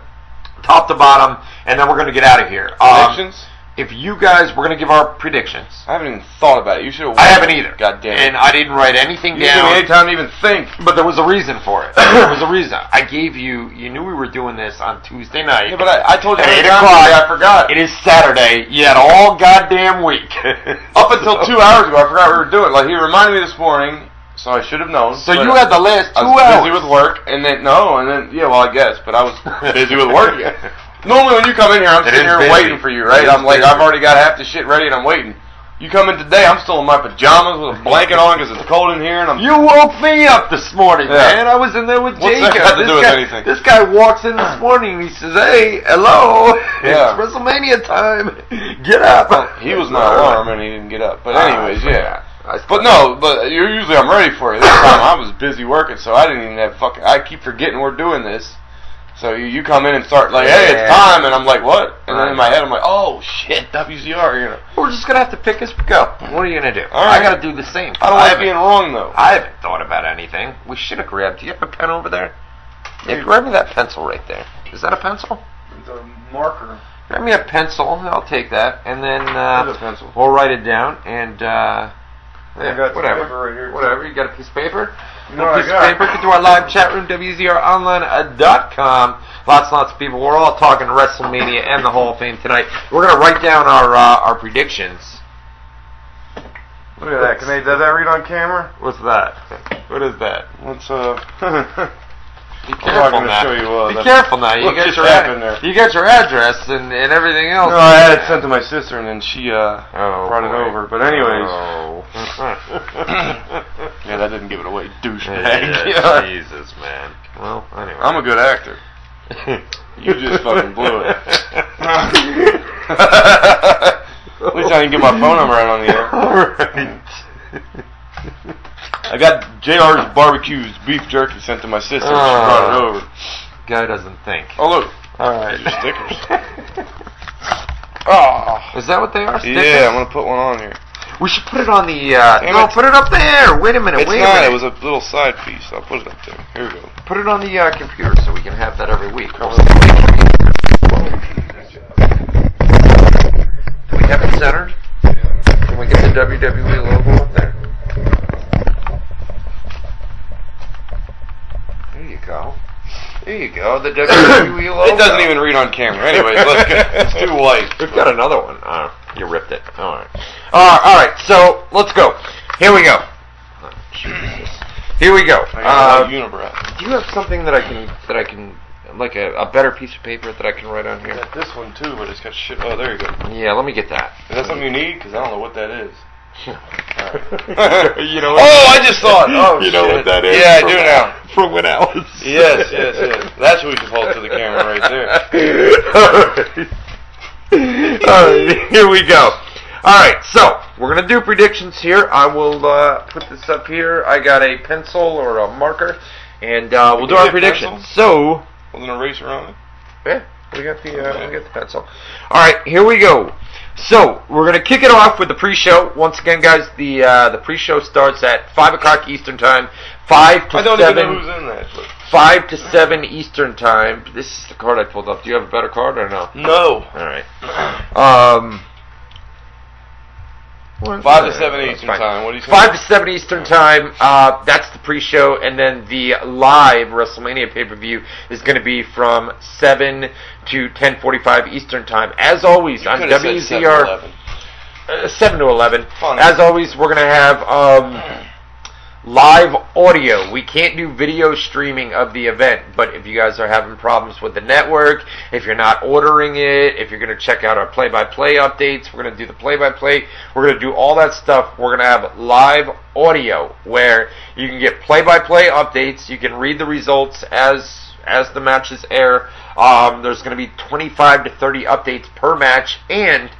top to bottom, and then we're going to get out of here. Um, Predictions? If you guys, we're going to give our predictions. I haven't even thought about it. You should have. I haven't either. God damn it. And I didn't write anything you down. any time to even think. But there was a reason for it. there was a reason. I gave you. You knew we were doing this on Tuesday night. Yeah, but I, I told you At eight o'clock. I forgot. it is Saturday. You had all goddamn week. Up until two hours ago, I forgot we were doing. Like he reminded me this morning, so I should have known. So you had the last I two was hours. busy with work, and then no, and then yeah, well, I guess, but I was busy with work. Normally, when you come in here, I'm It sitting here busy. waiting for you, right? It I'm like, busy. I've already got half the shit ready, and I'm waiting. You come in today, I'm still in my pajamas with a blanket on because it's cold in here, and I'm. You woke me up this morning, Yeah. man. I was in there with What's that Jacob. got to this do with guy, anything? This guy walks in this morning and he says, "Hey, hello, Yeah. it's WrestleMania time. Get up." he was my alarm, and he didn't get up. But anyways, Ah, I yeah. But no, but usually I'm ready for it. This time I was busy working, so I didn't even have fucking. I keep forgetting we're doing this. So you, you come in and start like, hey, Yeah. it's time, and I'm like, what? And then in my head I'm like, oh shit, WCR, you know. We're just gonna have to pick as we go. What are you gonna do? All right. I gotta do the same. I don't like haven't- being wrong though. I haven't thought about anything. We should have grabbed. Do you have a pen over there? Yeah, grab me that pencil right there. Is that a pencil? The marker. Grab me a pencil. I'll take that, and then uh, a pencil. we'll write it down. And uh, I yeah, whatever, right whatever. You got a piece of paper? You know piece of paper. Get to our live chat room, WZROnline.com. Lots and lots of people. We're all talking WrestleMania and the Hall of Fame tonight. We're gonna write down our uh, our predictions. Look at that. Can they? Does that read on camera? What's that? What is that? Let's uh. Be careful now. show you, uh, Be careful now. You got your ad- there. you got your address and, and everything else. no, I had it sent to my sister, and then she uh Oh, brought it over. But anyways, Oh. yeah, that didn't give it away, douchebag. Yeah. Jesus, man. Well, anyway. I'm a good actor. You just fucking blew it. At least I didn't get my phone number out on the air. Alright. I got JR's barbecues beef jerky sent to my sister. She brought it over. Guy doesn't think. Oh look, Alright. These are stickers. oh. Is that what they are? Stickers? Yeah, I'm gonna put one on here. We should put it on the. Uh, Damn no, it. put it up there. Wait a minute. It's wait a not. minute. It was a little side piece. I'll put it up there. Here we go. Put it on the uh, computer so we can have that every week. Do we have it centered? Can we get the WWE logo up? There you go. There you go. The WWE logo. It doesn't even read on camera. Anyways, let's go. It's too white. We've got another one. Oh, you ripped it. All right. Uh, all right. So let's go. Here we go. Oh, Jesus. Here we go. I got Uh, do you have something that I can that I can like a, a better piece of paper that I can write on I here? got this one too, but it's got shit. Oh, there you go. Yeah, let me get that. Is that something you need? Because I don't know what that is. you know. Oh, I just thought. Oh, you know shit. what that is? Yeah, I do now. From when Alice. Yes, yes, yes. That's what we should hold to the camera right there. All right, here we go. All right, so we're gonna do predictions here. I will uh, put this up here. I got a pencil or a marker, and uh, we'll do our predictions. So, With an eraser on it. yeah, We got the uh, we got the pencil. All right, here we go. So we're gonna kick it off with the pre-show. Once again, guys, the uh, the pre-show starts at five o'clock Eastern time, five to I don't seven, even know who's in that. Five to seven Eastern time. This is the card I pulled up. Do you have a better card or no? No. All right. Um. What- Five to seven Eastern fine. time. What do you? Five to seven Eastern time. Uh, that's the pre-show, and then the live WrestleMania pay-per-view is going to be from seven to ten forty-five Eastern time. As always on Could've WZR 7-Eleven. uh, seven to eleven. Fun. As always, we're going to have um, live audio. We can't do video streaming of the event, but if you guys are having problems with the network, if you're not ordering it, if you're going to check out our play-by-play updates, we're going to do the play-by-play. We're going to do all that stuff. We're going to have live audio where you can get play-by-play updates. You can read the results as as the matches air. Um, there's going to be 25 to 30 updates per match, and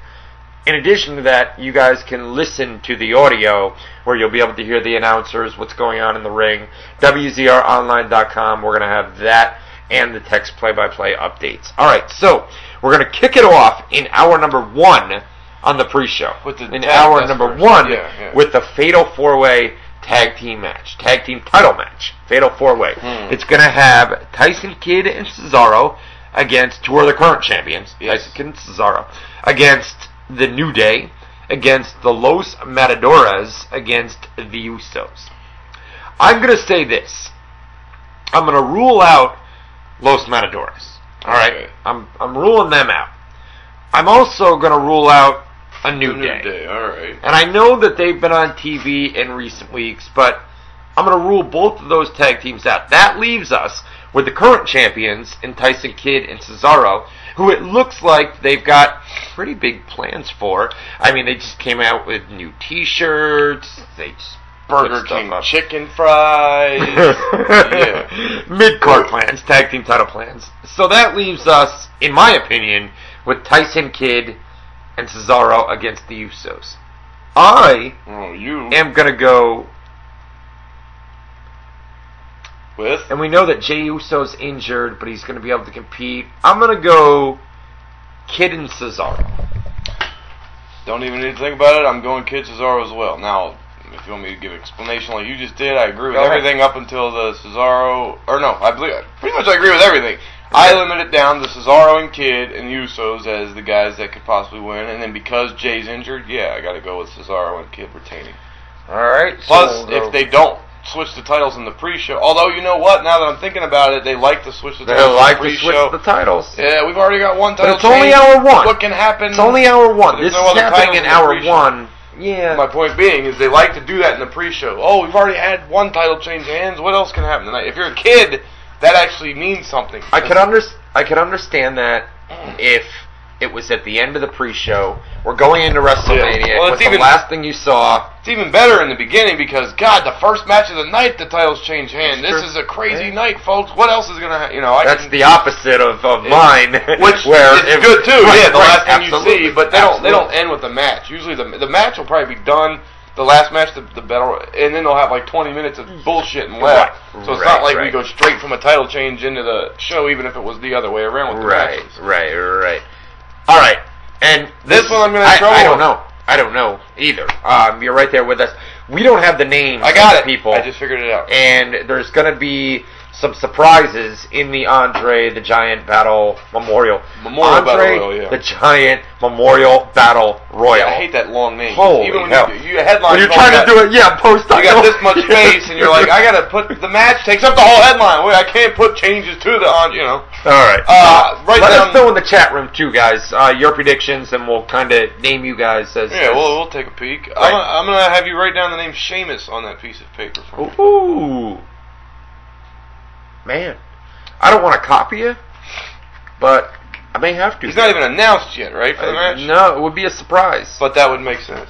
in addition to that, you guys can listen to the audio where you'll be able to hear the announcers, what's going on in the ring. WZROnline.com, we're going to have that and the text play by play updates. Alright, so we're going to kick it off in hour number one on the pre show. In hour number first. one Yeah, yeah. with the Fatal Four Way Tag Team match, Tag Team Title match, Fatal Four Way. Hmm. It's going to have Tyson Kidd and Cesaro against two of the current champions, Yes. Tyson Kidd and Cesaro, against the New Day, against the Los Matadores, against the Usos. I'm going to say this. I'm going to rule out Los Matadores. All right, Okay. I'm I'm ruling them out. I'm also going to rule out a New, New Day. Day. All right. And I know that they've been on TV in recent weeks, but I'm going to rule both of those tag teams out. That leaves us with the current champions in Tyson Kidd and Cesaro, who it looks like they've got pretty big plans for. I mean, they just came out with new T-shirts. They just Burger King up. chicken fries. yeah. Mid card plans, tag team title plans. So that leaves us, in my opinion, with Tyson Kidd and Cesaro against the Usos. I Oh, you am gonna go, with? and we know that Jey Uso's injured, but he's gonna be able to compete. I'm gonna go Kidd and Cesaro. Don't even need to think about it. I'm going Kidd Cesaro as well. Now, if you want me to give an explanation like you just did, I agree with Go ahead. everything up until the Cesaro. Or no, I believe pretty much I agree with everything. I limit it down to Cesaro and Kidd and Usos as the guys that could possibly win, and then because Jey's injured, yeah, I got to go with Cesaro and Kidd retaining. All right. Plus, if they don't switch the titles in the pre-show, although you know what, now that I'm thinking about it, they like to switch the they titles like in to the switch the titles. yeah, we've already got one But title. it's only hour one. What can happen? It's only hour one. There's This no is happening in hour one. Yeah. My point being is they like to do that in the pre-show. Oh, we've already had one title change hands. What else can happen tonight? If you're a kid, that actually means something. I could under I could understand that if it was at the end of the pre-show. We're going into WrestleMania. Yeah. Well, What's it's the last thing you saw? It's even better in the beginning because God, the first match of the night, the titles change hands. This true. is a crazy Yeah. night, folks. What else is gonna, ha- you know? I That's the opposite of, of Yeah. mine. which where is if- good too. Right, yeah, the right, last thing absolutely, you see, but they don't they don't end with the match. Usually the the match will probably be done. The last match, the, the battle, and then they'll have like 20 minutes of bullshit and left. Right, So it's right, not like we go straight from a title change into the show, even if it was the other way around with the Right, matches. right, right. All right, and This one I'm gonna I, trouble I don't know. I don't know either. Um, you're right there with us. We don't have the names. I got of it. People. I just figured it out. and there's going to be some surprises in the Andre the Giant Battle Memorial. Memorial Battle Andre Royal, yeah. the Giant Memorial Battle Royal. I hate that long name. Holy Even when hell. you, you headline. when you're trying to do it, yeah, post You got this much space, and you're like, I gotta put the match takes up the whole headline. Wait, I can't put changes to the on, you know. All right. Uh, right Let down. us know in the chat room too, guys. Uh, your predictions, and we'll kind of name you guys as. Yeah, as- we'll, we'll take a peek. Right. I'm, gonna, I'm gonna have you write down the name Sheamus on that piece of paper for me. Ooh, man, I don't want to copy you, but I may have to. He's not even announced yet, right, for the Uh, match? No, it would be a surprise. But that would make sense.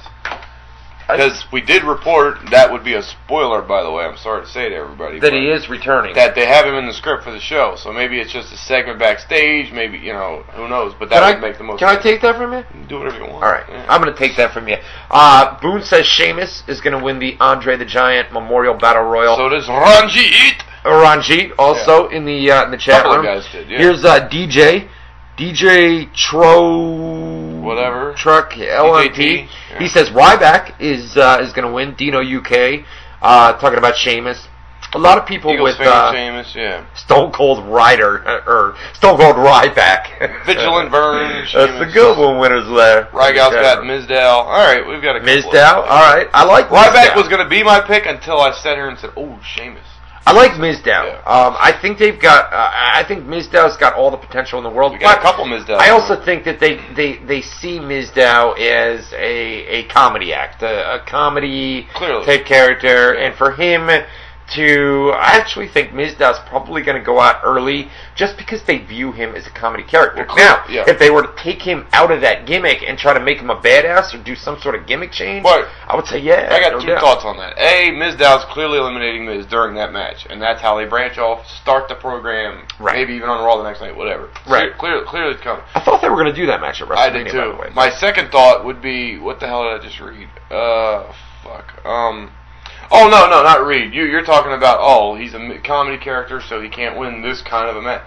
Because we did report, that would be a spoiler, by the way. I'm sorry to say to everybody. that he is returning. That they have him in the script for the show. So maybe it's just a segment backstage. Maybe, you know, who knows. But that can would I make the most can I take that from you? Do whatever you want. All right, Yeah. I'm going to take that from you. Uh, Boone says Sheamus is going to win the Andre the Giant Memorial Battle Royal. So does Ranjit. Ranjit also in the uh, in the chat room. did, yeah. Here's uh, DJ. DJ Tro Whatever. truck LMP. DJT, He says Ryback is uh, is going to win. Dino UK uh, talking about Sheamus. A lot of people Eagles with uh, Sheamus, yeah. Stone Cold Rider uh, or Stone Cold Ryback. Vigilant Vern, That's the good one winners there. Rygal's got Mizdow. All right, we've got a Mizdow. All right, I like Ryback Mizdow. was going to be my pick until I sat here and said, "Oh, Sheamus." I like Mizdow. Yeah. Um, I think they've got. Uh, I think Mizdow's got all the potential in the world. We got a couple Mizdows. I also think that they, they, they see Mizdow as a, a comedy act, a, a comedy Clearly. type character, and for him to, I actually think Mizdow's probably going to go out early just because they view him as a comedy character. Well, now, yeah. if they were to take him out of that gimmick and try to make him a badass or do some sort of gimmick change, Right. I would say yeah. I got no two doubt. thoughts on that. A, Mizdow's clearly eliminating Miz during that match, and that's how they branch off, start the program, Right. maybe even on Raw the next night, whatever. Right. Clear, clearly it's coming. I thought they were going to do that match at WrestleMania. I did too. My second thought would be, what the hell did I just read? Uh, fuck. Um, oh no, no, not Reed. You, you're talking about, oh, he's a comedy character, so he can't win this kind of a match.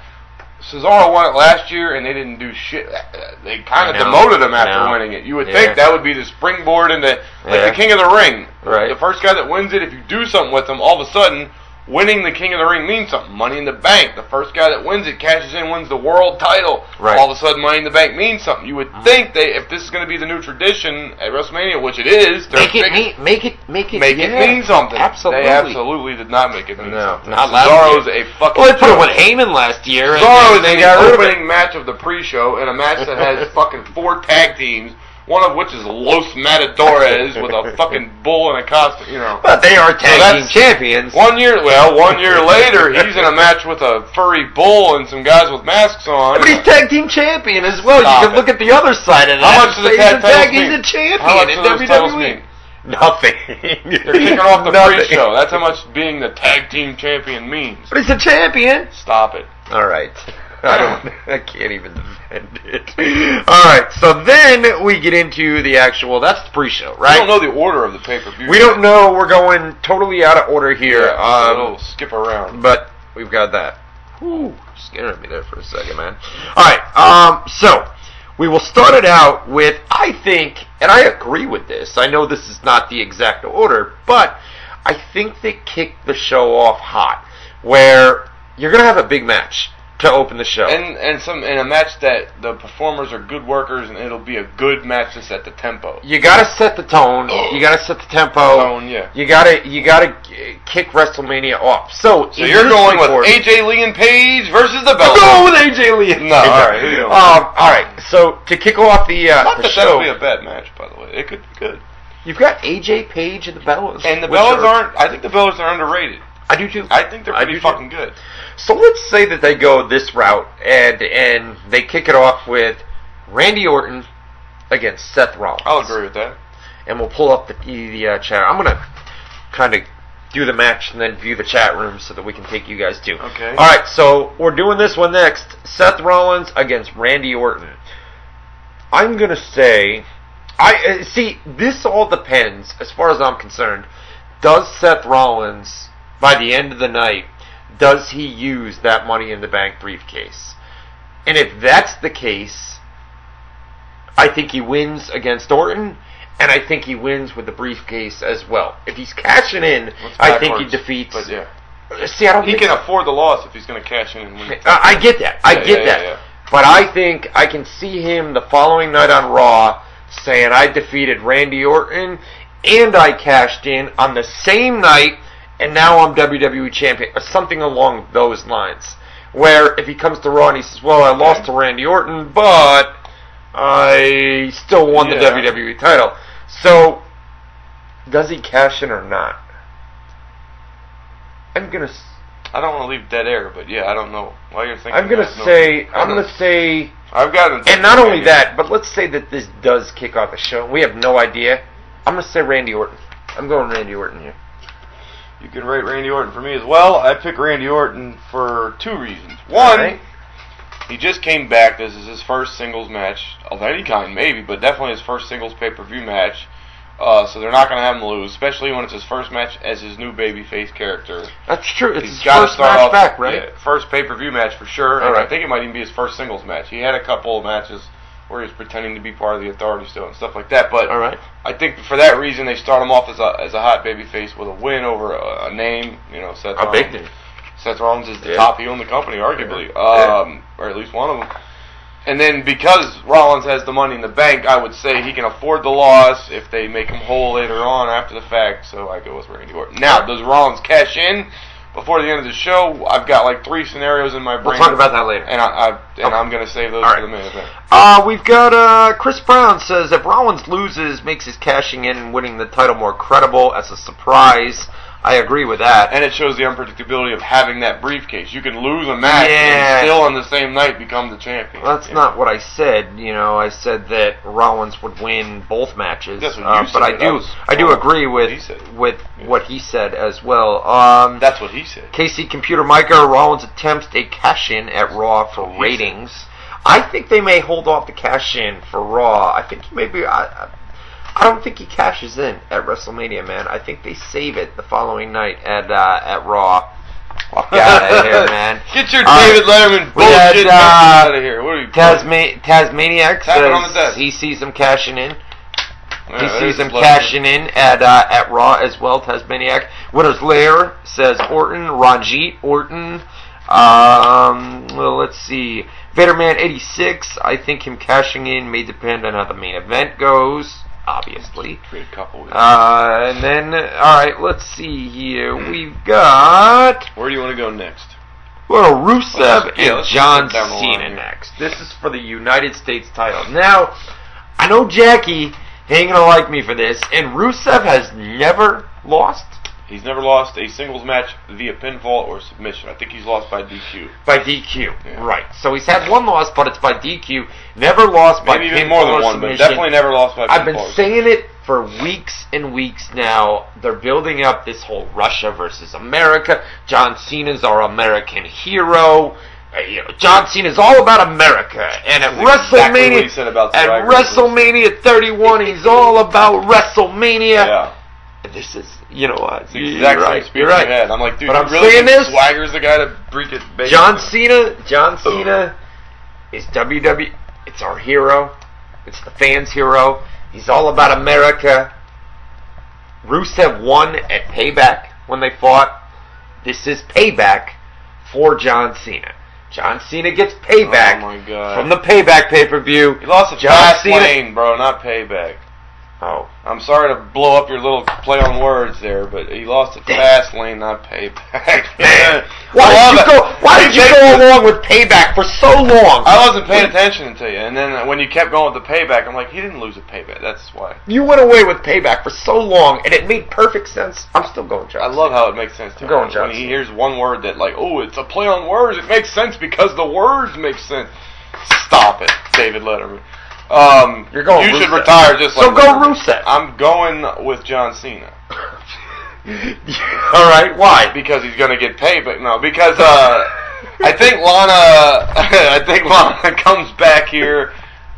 Cesaro won it last year, and they didn't do shit. Uh, they kind of demoted him after winning it. You would Yeah. think that would be the springboard into like Yeah. the King of the Ring. Right. The first guy that wins it, if you do something with him, all of a sudden, winning the King of the Ring means something. Money in the Bank. The first guy that wins it cashes in, wins the world title. Right. All of a sudden, Money in the Bank means something. You would uh-huh. think they, if this is going to be the new tradition at WrestleMania, which it is, Make it, big- mean, make it, make it, make yeah. it mean something. Absolutely. They absolutely did not make it mean No, something. not last Cesaro's a fucking. Well, they put it with Heyman last year. and Cesaro then is they in got the rid of it. opening match of the pre-show in a match that has fucking four tag teams, one of which is Los Matadores with a fucking bull and a costume, you know. But they are tag team champions. One year, well, one year later, he's in a match with a furry bull and some guys with masks on. But he's tag team champion as well. Stop you can it. look at the other side of that. How much does the tag tag, he's a champion How much in WWE. mean? Nothing. They're kicking off the Nothing. pre-show. That's how much being the tag team champion means. But he's a champion. Stop it. All right. I don't. I can't even defend it. All right. So then we get into the actual. That's the pre-show, right? We don't know the order of the pay-per-view. We don't know. We're going totally out of order here. Yeah, so um, it'll skip around. but we've got that. Whew, scaring me there for a second, man. All right, um, so we will start it out with I think, and I agree with this. I know this is not the exact order, but I think they kicked the show off hot, where you're gonna have a big match to open the show. And and some in a match that the performers are good workers and it'll be a good match to set the tempo. you gotta set the tone. You gotta set the tempo. Tone, yeah. You gotta you gotta kick WrestleMania off. So, So you're going with AJ Lee and Paige versus the Bellas. going with AJ Lee. No, all right, who you going with? Um, all right. So to kick off the uh, Not the that show, that'll be a bad match, by the way. It could be good. you've got AJ Page and the Bellas, And the Bellas are- aren't. I think the Bellas are underrated. I do too. I think they're pretty too. fucking good. So let's say that they go this route and and they kick it off with Randy Orton against Seth Rollins. I'll agree with that. And we'll pull up the the uh, chat. I'm gonna kind of do the match and then view the chat room so that we can take you guys too. Okay. All right. So we're doing this one next. Seth Rollins against Randy Orton. I'm gonna say, I uh, see. This all depends, as far as I'm concerned. Does Seth Rollins, by the end of the night, does he use that Money in the Bank briefcase? And if that's the case, I think he wins against Orton, and I think he wins with the briefcase as well. If he's cashing in, I think he defeats. But yeah, See, I don't he can afford the loss if he's going to cash in and win. I, I get that. I Yeah, get yeah, that. yeah. But I think I can see him the following night on Raw saying, I defeated Randy Orton and I cashed in on the same night and now I'm WWE Champion. Or something along those lines. Where if he comes to Raw and he says, Well, I lost to Randy Orton, but I still won the WWE title. So, does he cash in or not? I'm gonna. s- I don't want to leave dead air, but yeah, I don't know why you're thinking. I'm gonna. No. say. I I'm gonna say. I've got. And not only that, but let's say that this does kick off the show. We have no idea. I'm gonna say Randy Orton. I'm going Randy Orton here. You can rate Randy Orton for me as well. I pick Randy Orton for two reasons. One, Alright. he just came back. This is his first singles match of any kind, maybe, but definitely his first singles pay per view match. Uh, so they're not going to have him lose, especially when it's his first match as his new babyface character. That's true. It's He's his got to first start match off back, right? yeah, first pay per view match for sure. All and I think it might even be his first singles match. He had a couple of matches where he was pretending to be part of the authority still and stuff like that. But All right. I think for that reason they start him off as a as a hot babyface with a win over a, a name. You know, Seth. A big name. Seth Rollins is the Yeah. top heel in the company, arguably, Yeah. um, or at least one of them. And then because Rollins has the money in the bank, I would say he can afford the loss if they make him whole later on after the fact. So I go with Randy Orton. Now, does Rollins cash in before the end of the show? I've got like three scenarios in my brain. We'll talk about that later. And I, I and Okay. I'm gonna save those All for right. the main event. Uh, we've got uh, Chris Brown says if Rollins loses, makes his cashing in and winning the title more credible as a surprise. I agree with that. And it shows the unpredictability of having that briefcase. You can lose a match Yeah. and still on the same night become the champion. That's Yeah. not what I said. You know, I said that Rollins would win both matches. That's what uh, you but. I do, I do agree with said. with Yeah. what he said as well. Um, That's what he said. KC Computer Micah Rollins attempts a cash in at Raw for He said. ratings. I think they may hold off the cash in for Raw. I think maybe. I, I, don't think he cashes in at WrestleMania, man. I think they save it the following night at uh, at Raw. Fuck out of here, man. Get your All David. Letterman We had, bullshit uh, out of here. What are you? Tasma- Tasmaniac Tap on the says desk. he sees him cashing in. Yeah, He sees him cashing in at uh, at Raw as well. Tasmaniac. Winner's Lair says Orton. Ranjit Orton. Um, well, let's see. Vaderman 86. I think him cashing in may depend on how the main event goes. Obviously. A couple Uh, and then, all right, let's see here. We've got Where do you want to go next? well, Rusev yeah, and John get down the line Cena next. This is for the United States title. Now, I know Jackie ain't gonna like me for this, and Rusev has never lost He's never lost a singles match via pinfall or submission. I think he's lost by DQ. by DQ. Yeah. Right. So he's had one loss, but it's by DQ. Never lost by Maybe even pinfall more than one, but definitely never lost by pinfall. I've been saying it for weeks and weeks now. They're building up this whole Russia versus America. John Cena's our American hero. Uh, you know, John Cena's all about America, and at exactly WrestleMania, what he said about at WrestleMania 31, he's all about WrestleMania. Yeah. This is, you know what? It's the You're exact right. You're right. you had. I'm like, dude, But I'm really saying this- Swagger's the guy to break it. John it? Cena, John Cena is WWE. It's our hero. It's the fans' hero. He's all about America. Rusev won at Payback when they fought. This is payback for John Cena. John Cena gets payback Oh my God. from the Payback pay per view. He lost a John Cena- bro, not payback. Oh, I'm sorry to blow up your little play on words there, but he lost a Damn. fast lane, not payback. Why did you it. go? Why did you go along with Payback for so long? I wasn't paying attention until you, and then when you kept going with the payback, I'm like, he didn't lose a payback. That's why. You went away with Payback for so long, and it made perfect sense. I'm still going, John. I love how it makes sense to I'm going him. John When he hears one word that, like, oh, it's a play on words, it makes sense because the words make sense. Stop it, David Letterman. Um, You're going You should retire just So like go. Rusev. I'm going with John Cena All right, why? because he's gonna get paid, but no, because uh, I think Lana, I think Lana comes back here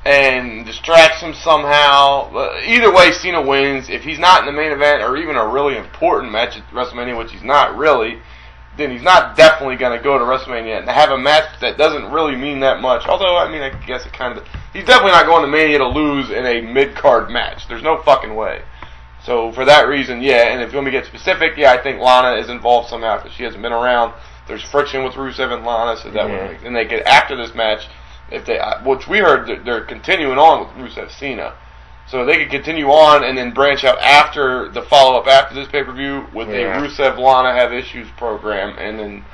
and distracts him somehow. Either way, Cena wins. If he's not in the main event or even a really important match at WrestleMania, which he's not really, then he's not definitely going to go to WrestleMania and have a match that doesn't really mean that much. Although, I mean, I guess it kind of. He's definitely not going to Mania to lose in a mid card match. There's no fucking way. So for that reason, yeah. And if you want me to get specific, yeah, I think Lana is involved somehow because she hasn't been around. There's friction with Rusev and Lana, so that Yeah. would. And they could after this match, if they, uh, which we heard that they're continuing on with Rusev Cena. So they could continue on and then branch out after the follow up after this pay per view with Yeah. a Rusev Lana have issues program, and then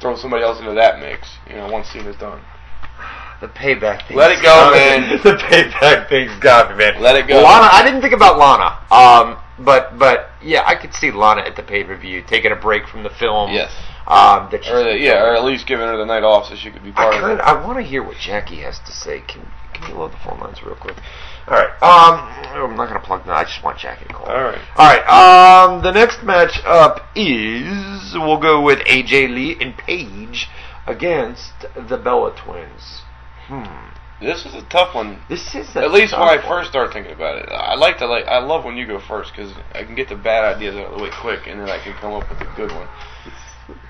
throw somebody else into that mix. You know, once Cena's done. The payback thing. Let it go, man. the payback thing's got me, man. Let it go. Lana, I didn't think about Lana. Um, but but yeah, I could see Lana at the pay per view taking a break from the film. Yes. Um, that Or the, yeah, or at least giving her the night off so she could be part I of kind it. I want to hear what Jackie has to say. Can can you load the phone lines real quick? All right. Um, I'm not gonna plug that. I just want Jackie to call. All right. All right. Um, the next match up is we'll go with AJ Lee and Paige against the Bella Twins. Hmm. This is a tough one. This is a At least when I one. first start thinking about it, I like to like. I love when you go first because I can get the bad ideas out of the way quick, and then I can come up with a good one.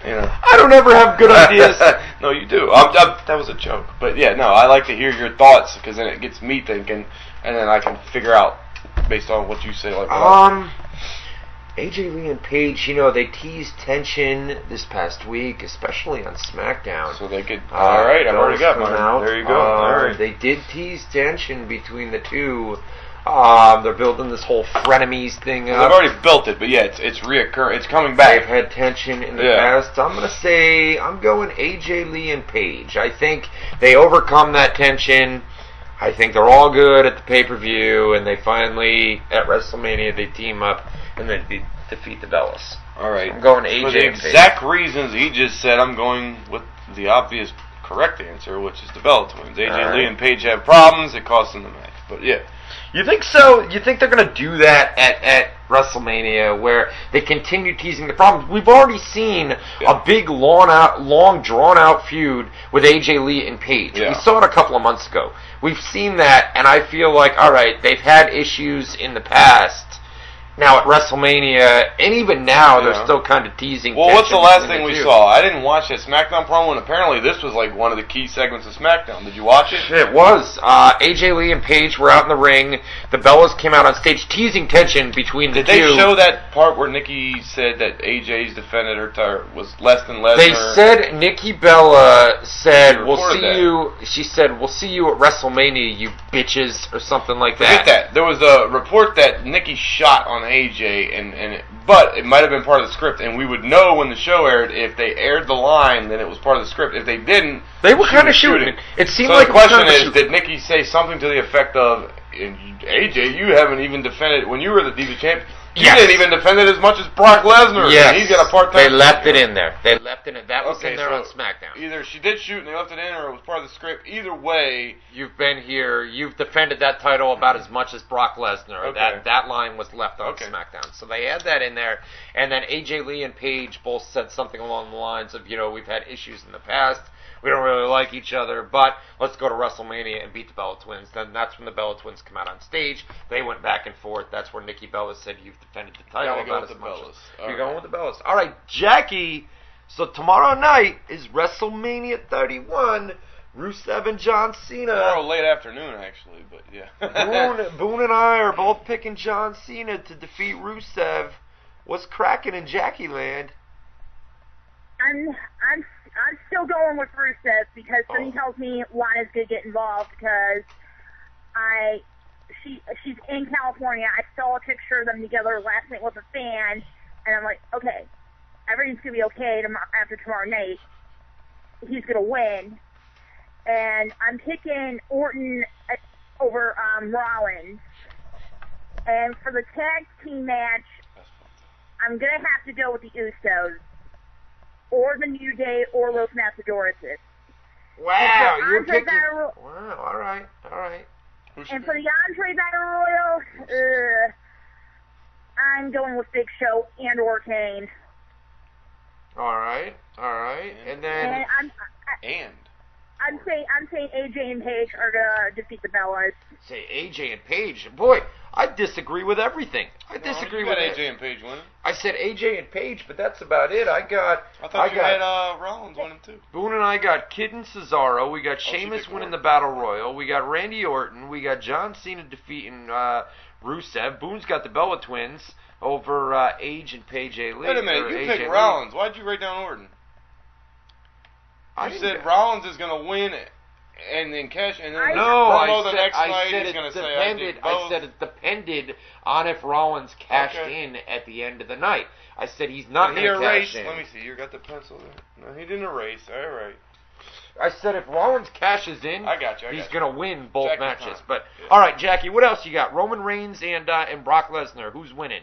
You know. I don't ever have good ideas. no, you do. I'm, I'm, that was a joke, but yeah, no, I like to hear your thoughts because then it gets me thinking, and then I can figure out based on what you say. Like, Um, AJ Lee and Paige, you know, they teased tension this past week, especially on SmackDown. so they could. Uh, all right, I've already got mine. out. There you go. Uh, all right. They did tease tension between the two. Um, they're building this whole frenemies thing They've already built it, but yeah, it's it's reoccur. It's coming back. They've had tension in the Yeah. past. I'm gonna say I'm going AJ Lee and Paige. I think they overcome that tension. I think they're all good at the pay per view, and they finally at WrestleMania they team up and they de- defeat the Bellas. All right. I'm going For AJ the and Paige. exact reasons he just said, I'm going with the obvious correct answer, which is the Bella Twins. AJ All Lee and Paige have problems. It cost them the match. But yeah, You think so? You think they're gonna do that at at WrestleMania, where they continue teasing the problems? We've already seen Yeah. a big, long out, long drawn out feud with AJ Lee and Paige. Yeah. We saw it a couple of months ago. We've seen that, and I feel like, all right, they've had issues in the past. Now at WrestleMania, and even now, they're still kind of teasing. Well, what's the last thing the we two. saw? I didn't watch that SmackDown promo, and apparently this was like one of the key segments of SmackDown. Did you watch it? It was. Uh, AJ Lee and Paige were out in the ring. The Bellas came out on stage, teasing tension between the Did they two. show that part where Nikki said that AJ's defended her tire was less than Lesnar? They said Nikki Bella said, "We'll see that. you." She said, "We'll see you at WrestleMania, you bitches," or something like Forget that. that. There was a report that Nikki shot on AJ, and and it, but it might have been part of the script, and we would know when the show aired if they aired the line, then it was part of the script. If they didn't, They were kind of was shooting. It It seemed so like the question is, shooting. did Nikki say something to the effect of, AJ, you haven't even defended when you were the Diva champ. You Yes. didn't even defend it as much as Brock Lesnar. Yeah, he's got a part-time. They left it in there. They left it in. That was Okay, in there so on SmackDown. Either she did shoot and they left it in, or it was part of the script. Either way, You've been here. You've defended that title about as much as Brock Lesnar. Okay. That that line was left on Okay. SmackDown, so they had that in there. And then AJ Lee and Paige both said something along the lines of, you know, we've had issues in the past. We don't really like each other, but let's go to WrestleMania and beat the Bella Twins. Then that's when the Bella Twins come out on stage. They went back and forth. That's where Nikki Bella said, "You've defended the title Gotta go about with as the much." Bellas. As you're right. going with the Bellas. All right, Jackie. So tomorrow night is WrestleMania 31. Rusev and John Cena. tomorrow late afternoon actually, but yeah. Boone, Boone and I are both picking John Cena to defeat Rusev. What's cracking in Jackie Land? I'm I'm I'm still going with Rusev because something Oh. tells me Lana's gonna get involved because I she she's in California. I saw a picture of them together last night with a fan, and I'm like, okay, everything's gonna be okay tomorrow after tomorrow night. He's gonna win, and I'm picking Orton uh, over um, Rollins. And for the tag team match, I'm gonna have to go with the Usos or the New Day or Los Matadores. Wow, And for you're picking. Battle Wow, all right, all right. Who should And for the Andre Battle Royal, uh, I'm going with Big Show and or Kane. All right, all right. And then And I'm I, and I'm saying I'm saying AJ and Paige are gonna defeat the Bellas. say AJ and Paige. Boy, I disagree with everything. I disagree you with got it. AJ and Paige winning. I said AJ and Paige, but that's about it. I got I thought you got had uh, Rollins winning too. Boone and I got Kidd and Cesaro. We got she Sheamus winning the Battle Royal. We got Randy Orton. We got John Cena defeating uh, Rusev. Boone's got the Bella Twins over uh, Age and Paige Lee. Wait a minute, you AJ picked Lee. Rollins. Why'd you write down Orton? You didn't said Rollins is gonna win and then cash and then I- No, promo I the said, next I night said he's it gonna say I depended. did I, said it depended on if Rollins cashed Okay. in at the end of the night. I said he's not he going to cash in. Let me see. You got the pencil there. No, he didn't erase. All right. I said if Rollins cashes in, I got you. I he's got you. going to win both Jackie matches. time. But Yeah. all right, Jackie, what else you got? Roman Reigns and uh, and Brock Lesnar. Who's winning?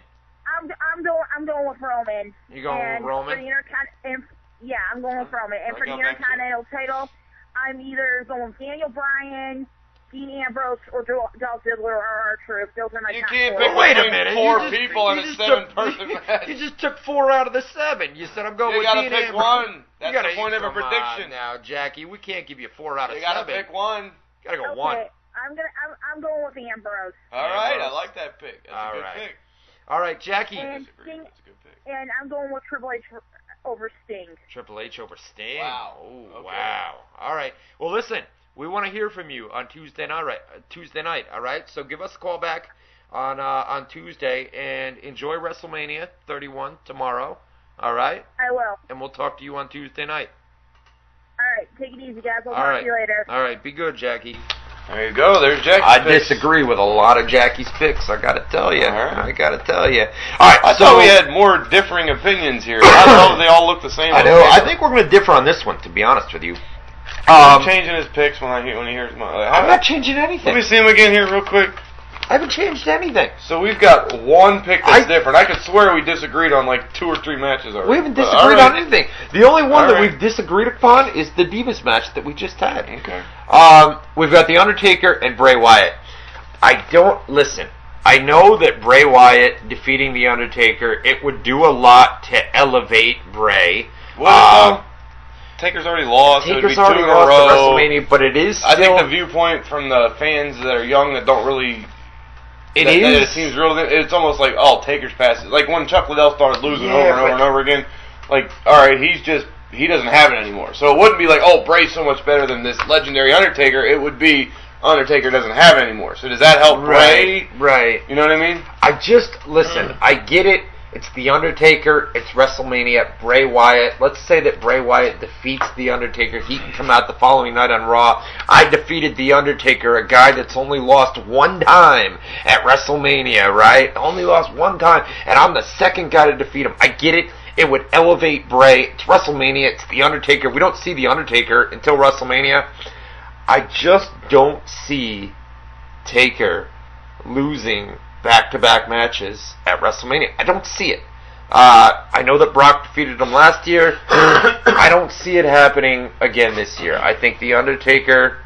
I'm I'm going I'm going with Roman. You going and with Roman? For the Intercon- and, yeah, I'm going with Roman. And I for the got back. Intercontinental title, I'm either going with Daniel Bryan, Dean Ambrose, or Dol- Dolph Ziggler or R Truth. Those are my You top can't four. pick Wait a minute. four you just, people in you a just seven-person match. You just took four out of the seven. You said I'm going You with gotta Dean pick Ambrose. one. You That's gotta- the point of a prediction. now, Jackie. We can't give you four out of You gotta seven. pick one. Gotta go Okay, one. I'm gonna. I'm, I'm going with Ambrose. All right, I like that pick. That's All a good right. pick. All right, Jackie. And That's a good pick. and I'm going with Triple H for- over Sting. Triple H over Sting. Wow. Oh, Okay. wow. All right. Well, listen, we want to hear from you on Tuesday night. Right, uh, Tuesday night. All right. So give us a call back on uh, on Tuesday and enjoy WrestleMania 31 tomorrow. All right. I will. And we'll talk to you on Tuesday night. All right, take it easy, guys. I'll All talk right. to you later. All right. Be good, Jackie. There you go. There's Jack. I disagree with a lot of Jackie's picks. I gotta tell you. Right. I gotta tell you. All right. I so thought we had more differing opinions here. I know they all look the same. I know. I think we're gonna differ on this one. To be honest with you. Um, changing his picks when I hear when he hears my. I'm not changing anything. Let me see him again here real quick. I haven't changed anything. So we've got one pick that's I- different. I could swear we disagreed on like two or three matches already. We haven't disagreed all on anything. The only one All that right. we've disagreed upon is the Divas match that we just had. Okay. Um, we've got The Undertaker and Bray Wyatt. I don't listen. I know that Bray Wyatt defeating The Undertaker, it would do a lot to elevate Bray. What Um, Taker's already lost. it would be Taker's two already in lost. WrestleMania, but it is I think the viewpoint from the fans that are young that don't really it that, that is- it seems real. It's almost like oh, Taker's passes. Like when Chuck Liddell started losing Yeah, over and over and over again. Like all right, he's just he doesn't have it anymore. So it wouldn't be like oh, Bray's so much better than this legendary Undertaker. It would be Undertaker doesn't have it anymore. So does that help Bray? right, right. You know what I mean? I just listen. Mm. I get it. It's the Undertaker. It's WrestleMania. Bray Wyatt. Let's say that Bray Wyatt defeats the Undertaker. He can come out the following night on Raw. I defeated the Undertaker, a guy that's only lost one time at WrestleMania. Right? Only lost one time, and I'm the second guy to defeat him. I get it. It would elevate Bray. It's WrestleMania. It's the Undertaker. We don't see the Undertaker until WrestleMania. I just don't see Taker losing back-to-back matches at WrestleMania. I don't see it. Uh, I know that Brock defeated him last year. I don't see it happening again this year. I think the Undertaker.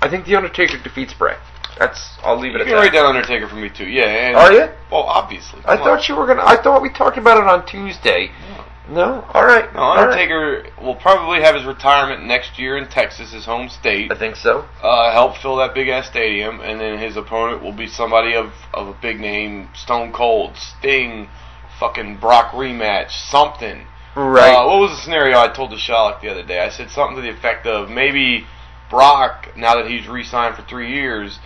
I think the Undertaker defeats Bray. That's. I'll leave it You at can write that. down Undertaker for me too. Yeah. And, Are you? Well, obviously. I on. thought you were gonna. I thought we talked about it on Tuesday. No. All right. No, All right. Undertaker will probably have his retirement next year in Texas, his home state. I think so. uh, help fill that big ass stadium, and then his opponent will be somebody of, of a big name, Stone Cold, Sting, fucking Brock rematch, something. Right. Uh, what was the scenario I told the Sherlock the other day? I said something to the effect of maybe Brock, now that he's re-signed for three years,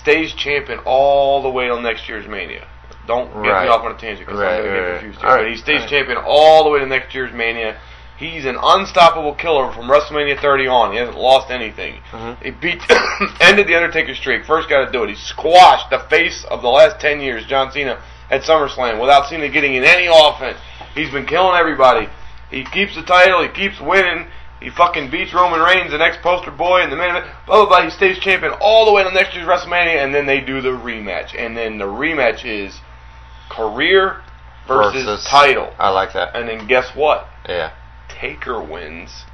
stays champion all the way till next year's Mania. Don't get Right. me off on a tangent because Right, I'm going to get confused here. But he stays champion all the way to next year's Mania. He's an unstoppable killer from WrestleMania 30 on. He hasn't lost anything. Mhm. He beat, ended the Undertaker streak. First guy to do it. He squashed the face of the last 10 years, John Cena, at SummerSlam without Cena getting in any offense. He's been killing everybody. He keeps the title. He keeps winning. He fucking beats Roman Reigns, the next poster boy, in the main event. Blah blah blah. He stays champion all the way to next year's WrestleMania, and then they do the rematch. And then the rematch is career versus, title. I like that. And then guess what? Yeah. Taker wins,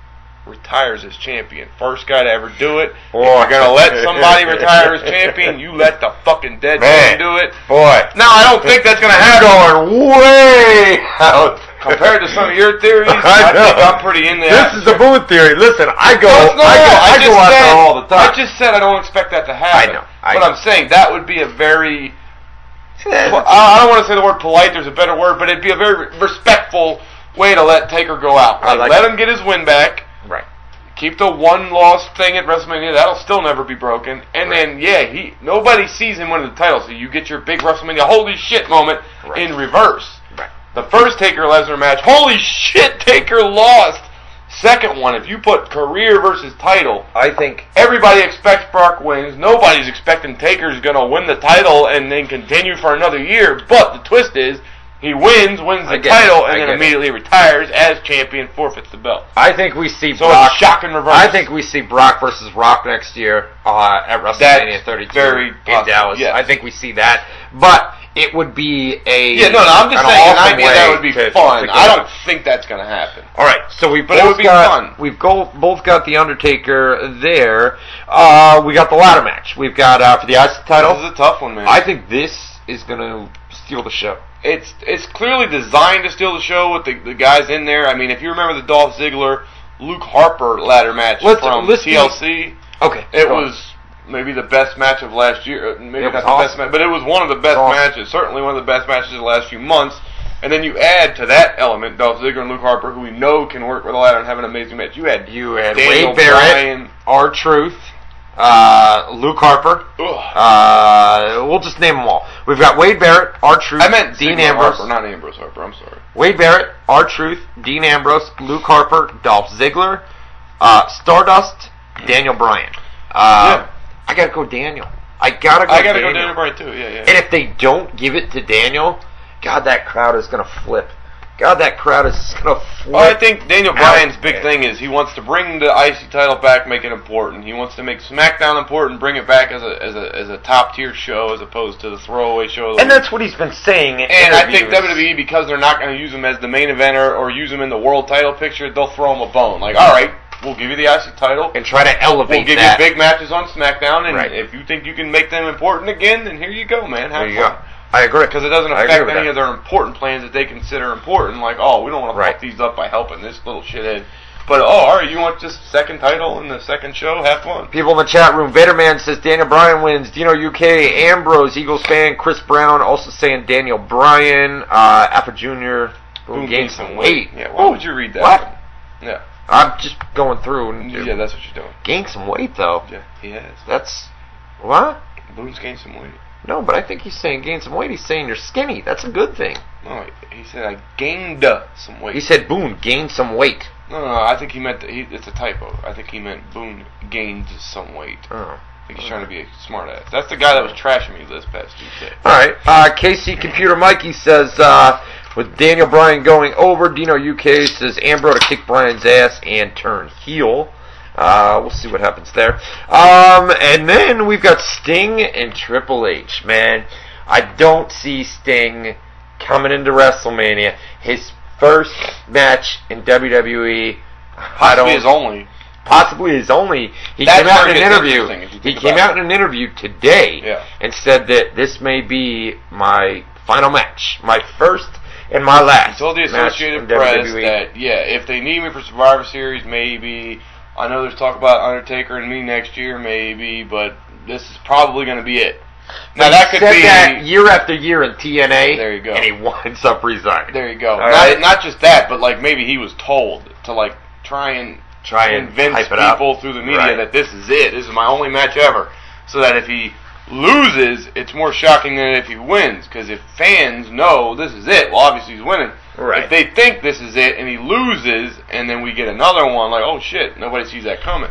retires as champion. First guy to ever do it. Boy. If you're gonna let somebody retire as champion, you let the fucking dead man do it. Boy. Now I don't think that's gonna happen. Going way out. Compared to some of your theories, I I, think know. I'm pretty in there. This is the Boone theory. Listen, I go, No, no, I go, I, just go out there all the time. I just said I don't expect that to happen. I know, I but know. I'm saying that would be a very Well, I I don't want to say the word polite. There's a better word, but it'd be a very respectful way to let Taker go out. Like, like let it. him get his win back. right. Keep the one loss thing at WrestleMania. That'll still never be broken. And then yeah, he nobody sees him winning the title, so you get your big WrestleMania holy shit moment Right. in reverse. Right. The first Taker Lesnar match, holy shit, Taker lost. Second one, if you put career versus title, I think Everybody expects Brock wins. Nobody's expecting Taker's going to win the title and then continue for another year. But the twist is, he wins, wins the title, it. And then get it. immediately retires as champion, forfeits the belt. I think we see So Brock. it's a shocking reverse. I think we see Brock versus Rock next year uh, at WrestleMania That's 32 very in possible, Dallas. yes. I think we see that, but it would be a Yeah, no, no, I'm just an saying an idea that would be to- fun. to. I don't think that's going to happen. All right, so we But both it would be got fun. we've go, both got the Undertaker there. Uh, we got the ladder match. We've got uh, for the IC title. This is a tough one, man. I think this is going to steal the show. it's it's clearly designed to steal the show with the, the guys in there. I mean, if you remember the Dolph Ziggler, Luke Harper ladder match Let's- from let's be- TLC, Okay. It was. on. Maybe the best match of last year. uh, Maybe not the best match, but it was one of the best awesome. matches. Certainly one of the best matches of the last few months. And then you add to that element Dolph Ziggler and Luke Harper, who we know can work with a ladder and have an amazing match. You had You had Daniel Wade Barrett. R Truth, uh, Luke Harper. Uh, we'll just name them all. We've got Wade Barrett, R Truth, I meant Dean Ziggler Ambrose, Harper, not Ambrose Harper. I'm sorry. Wade Barrett, R Truth, Dean Ambrose, Luke Harper, Dolph Ziggler, uh, Stardust, Daniel Bryan. Uh, I gotta go Daniel. I gotta go. I gotta Daniel. go Daniel Bryan too. Yeah, yeah. And if they don't give it to Daniel, God, that crowd is gonna flip. God, that crowd is gonna flip. Well, I think Daniel. Bryan's big thing is he wants to bring the IC title back, make it important. He wants to make SmackDown important, bring it back as a as a as a top tier show as opposed to the throwaway show. the and that's what he's been saying. in And I think. WWE, because they're not going to use him as the main eventer or use him in the world title picture, they'll throw him a bone. Like, all right, we'll give you the IC title. and try to elevate We'll give that. you big matches on SmackDown, and Right. if you think you can make them important again, then here you go, man. Have there you fun. go. I agree. Because it doesn't affect any that. of their important plans that they consider important. Like, oh, we don't want to Right. fuck these up by helping this little shithead. But oh, all right, you want just second title in the second show? Have fun. People in the chat room, Vaderman says Daniel Bryan wins. Dino UK, Ambrose, Eagles fan, Chris Brown also saying Daniel Bryan, uh, Jr. Boom, gained some weight. Yeah, why would you read that? What? Yeah, I'm just going through and yeah, that's what you're doing. gain some weight though. Yeah, he has. That's what? Boone's gained some weight. No, but I think he's saying gain some weight. He's saying you're skinny. That's a good thing. No, he said I gained some weight. He said Boone gained some weight. no, no, no, I think he meant that he, it's a typo. I think he meant Boone gained some weight. Oh. I think he's trying to be a smart ass. That's the guy that was trashing me this past Tuesday. All right. Uh, KC Computer Mikey says uh, with Daniel Bryan going over, Dino UK says Ambrose to kick Bryan's ass and turn heel. Uh, we'll see what happens there. Um, and then we've got Sting and Triple H. Man, I don't see Sting coming into WrestleMania. His first match in WWE. I Possibly don't, his only. possibly his only. He That's came out in an interview. interesting if you He came out in an interview today Yeah. and said that this may be my final match, my first and my last. He told the Associated Press WWE. that yeah, if they need me for Survivor Series, maybe. I know there's talk about Undertaker and me next year, maybe, but this is probably going to be it. Now He that could said be that year after year in TNA. There you go. And he winds up resigning. there you go. All not, right. not just that, but like maybe he was told to like try and Try and convince it up. people through the media Right. that this is it. This is my only match ever. So that if he loses, it's more shocking than if he wins. Because if fans know this is it, well, obviously he's winning. Right. If they think this is it and he loses, and then we get another one, like, oh shit, nobody sees that coming.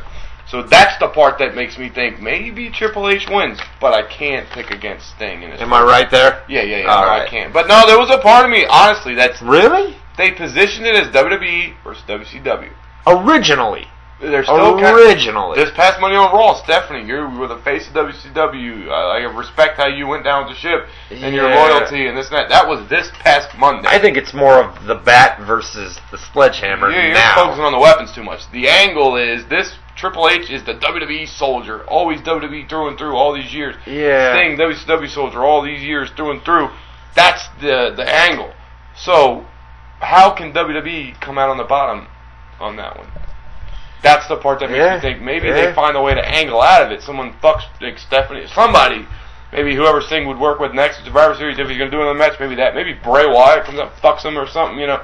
So that's the part that makes me think maybe Triple H wins, but I can't pick against Sting. In Am I right there? Yeah, yeah, yeah. No, I can't. But no, there was a part of me, honestly, that's Really? they positioned it as WWE versus WCW. Originally. They're still kind Originally. this past Money on Raw, Stephanie, you were the face of WCW. Uh, I respect how you went down with the ship and your loyalty and this and that. That was this past Monday. I think it's more of the bat versus the sledgehammer yeah, you're now. focusing on the weapons too much. The angle is this Triple H is the WWE soldier, always WWE through and through all these years. yeah. Sting, WCW soldier, all these years through and through. That's the the angle. So, how can WWE come out on the bottom on that one? That's the part that makes Yeah, me think maybe yeah. they find a way to angle out of it. Someone fucks like Stephanie, somebody, maybe whoever Sting would work with next at Survivor Series if he's gonna do another match. Maybe that. Maybe Bray Wyatt comes up, fucks him or something. You know,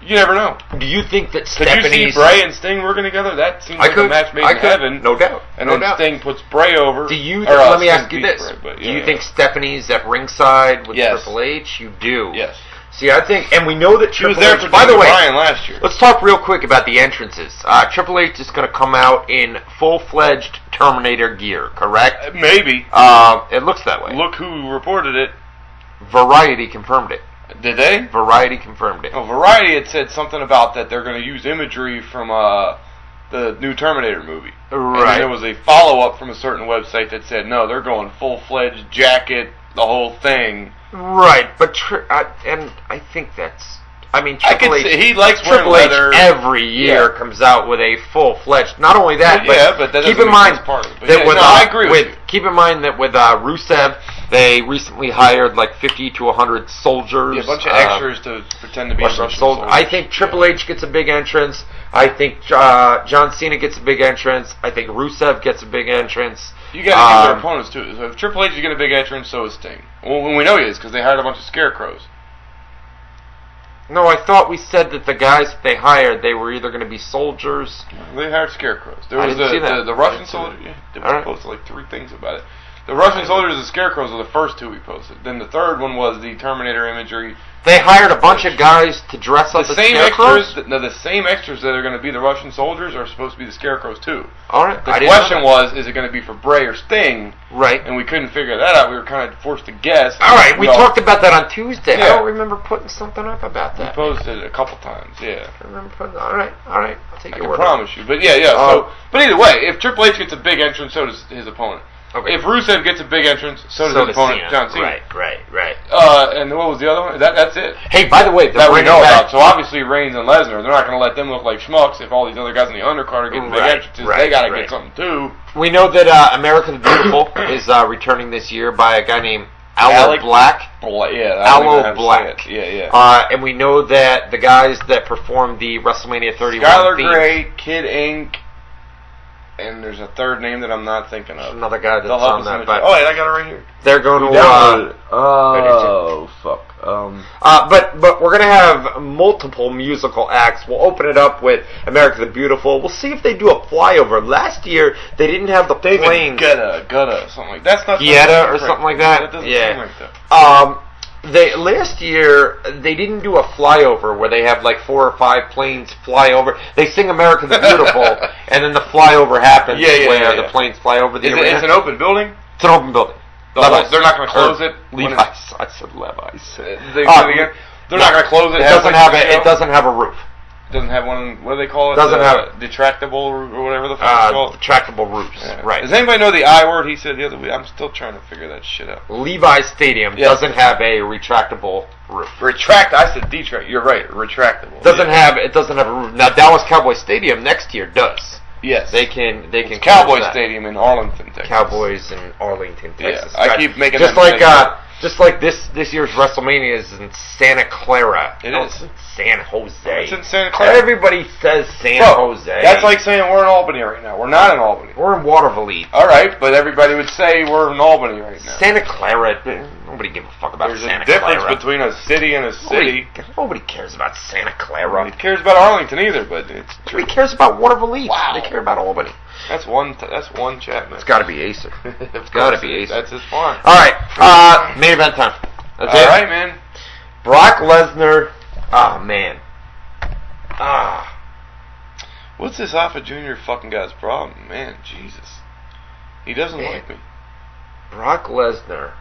you never know. Do you think that Could you see Bray and Sting working together? That seems I like could, a match made I in could, heaven. no doubt. And no then doubt. Sting puts Bray over. Do you? or, uh, let me Sting ask you this: Bray, but Do you yeah. think Stephanie's at ringside with Yes. Triple H? You do. Yes. See, I think, and we know that She was Triple there H. for by the way, Bryan last year. let's talk real quick about the entrances. Uh, Triple H is going to come out in full-fledged Terminator gear, correct? Uh, Maybe. Uh, it looks that way. Look who reported it. Variety confirmed it. Did they? Variety confirmed it. Oh, Variety had said something about that they're going to use imagery from uh, the new Terminator movie. Right. And there was a follow up from a certain website that said no, they're going full fledged jacket, the whole thing. Right, but tri- I, and I think that's. I mean, Triple could H. he likes Triple H leather. every year Yeah. comes out with a full fledged. Not only that, Well, yeah, but that keep in mind part of it. That yeah, with no, uh, I agree with you. keep in mind that with uh, Rusev, they recently hired like fifty to hundred soldiers. Yeah, a bunch of uh, extras to pretend to be Russian sol- soldiers. I think Triple H gets a big entrance. I think uh, John Cena gets a big entrance. I think Rusev gets a big entrance. You got to give their Um, opponents too. So if Triple H is getting a big entrance, so is Sting. Well, we know he is because they hired a bunch of scarecrows. No, I thought we said that the guys that they hired, they were either going to be soldiers. They hired scarecrows. There I was didn't the, see that. the the I Russian didn't see that. Yeah, they All right. posted like three things about it. The Russian soldiers and scarecrows were the first two we posted. Then the third one was the Terminator imagery. They hired a bunch of guys to dress The up as same scarecrows. extras. No, the same extras that are going to be the Russian soldiers are supposed to be the scarecrows too. All right, The I question was, is it going to be for Bray or Sting? right. And we couldn't figure that out. We were kind of forced to guess. All right, we all- talked about that on Tuesday. I don't remember putting something up about We that. posted it a couple times. Yeah. I remember putting. All right, all right. I'll take I your can word. promise you. But yeah, yeah. Uh, so, but either way, if Triple H gets a big entrance, so does his opponent. Okay. If Rusev gets a big entrance, so does so his opponent, Cena. John Cena. Right, right, right. Uh, and what was the other one? That that's it. Hey, by the way, That we know back. about. So obviously Reigns and Lesnar, they're not going to let them look like schmucks. If all these other guys in the undercard are getting Right, big entrances, right, they got to right. get something too. We know that uh, America the Beautiful is uh, returning this year by a guy named Aloe Alec- Blacc. Well, yeah, I don't even Aloe have to say Blacc. Yeah, yeah. Uh, and we know that the guys that performed the WrestleMania 31 Skylar theme, Gray, Kid Ink, and there's a third name that I'm not thinking of. another guy that's They'll help on us in that, the- but oh, yeah, I got it right here. they're going to. Download Uh. Oh, fuck. Um, uh, but but we're gonna have multiple musical acts. We'll open it up with America the Beautiful. We'll see if they do a flyover. Last year they didn't have the David planes. Gutta, Gutta, something like that. that's not Guetta or something like that? That doesn't Yeah. sound like that. Um, they last year they didn't do a flyover where they have like four or five planes fly over. They sing "America the Beautiful" and then the flyover happens Yeah, yeah, where yeah, the planes fly over the Is it, it's an open building. It's an open building. The whole- they're not going to close Or it. Levi's. I said Levi's. They, Uh, they- they're not going to close it. It doesn't have a. It doesn't have a roof. Doesn't have one. What do they call it? Doesn't Uh, have- detractable or or whatever the fuck it's Uh, called. retractable roofs. Yeah. Right. Does anybody know the I word he said the other week? I'm still trying to figure that shit out. Levi's Stadium Yeah. doesn't have a retractable roof. Retract. I said detract. You're right. Retractable. Doesn't Yeah. have it doesn't have a roof. Now Dallas Cowboy Stadium next year does. Yes. They can they can It's Cowboy close. Stadium in Arlington, Texas. Cowboys in Arlington, Yeah, Texas. I keep making just that like uh, just like this this year's WrestleMania is in Santa Clara. It No, is. it's in San Jose. It's in Santa Clara. Everybody says San Bro, Jose. That's like saying we're in Albany right now. We're not in Albany. we're in Waterville. All right, but everybody would say we're in Albany right now. Santa Clara. Nobody give a fuck about There's Santa a difference Clara. between a city and a city. nobody cares about Santa Clara. Nobody cares about Arlington either, but it's true. Nobody cares about Waterville. Wow. They care about Albany. That's one. T- that's one Chapman. It's got to be Acer. it's gotta be Acer. That's his fun. All right, uh, main event time. That's All it. right, man. Brock Lesnar. Oh man. Ah. What's this Alpha Junior fucking guy's problem, man? Jesus, he doesn't Man. like me. Brock Lesnar.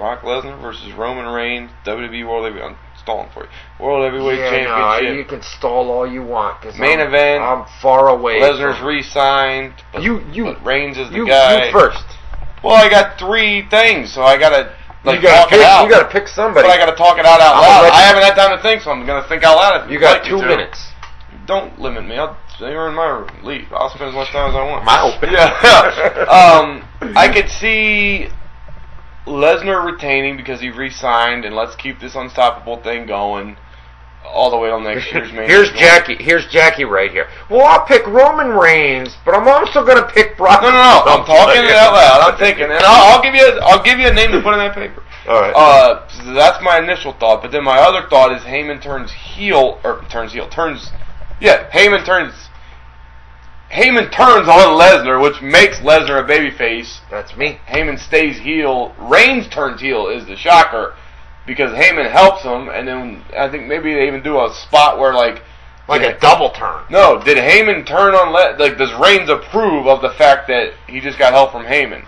Brock Lesnar versus Roman Reigns, WWE World Heavyweight. I'm stalling for you. World Heavyweight yeah, Championship. no, you can stall all you want. 'cause Main I'm, event. I'm far away. Lesnar's from- re-signed. But, You- you- but Reigns is the you, guy. you first. Well, I got three things, so I gotta like you gotta talk pick. it out. You gotta pick somebody. but I gotta talk it out out I'm loud. I haven't had time to think, so I'm gonna think out loud. If you got like two minutes. Don't limit me. I'll in my room. Leave. I'll spend as much time as I want. My open. Yeah. um, I could see Lesnar retaining because he re-signed, and let's keep this unstoppable thing going all the way till next year's main. Here's event. Jackie. Here's Jackie right here. Well, I'll pick Roman Reigns, but I'm also gonna pick Brock. No, no, no. I'm talking it out loud. I'm thinking, and I'll, I'll give you. A, I'll give you a name to put in that paper. All right. Uh, so that's my initial thought. But then my other thought is Heyman turns heel, or turns heel, turns. Yeah, Heyman turns. Heyman turns on Lesnar, which makes Lesnar a babyface. That's me. Heyman stays heel. Reigns turns heel is the shocker because Heyman helps him, and then I think maybe they even do a spot where like. Like a double turn. No, did Heyman turn on Le- like does Reigns approve of the fact that he just got help from Heyman?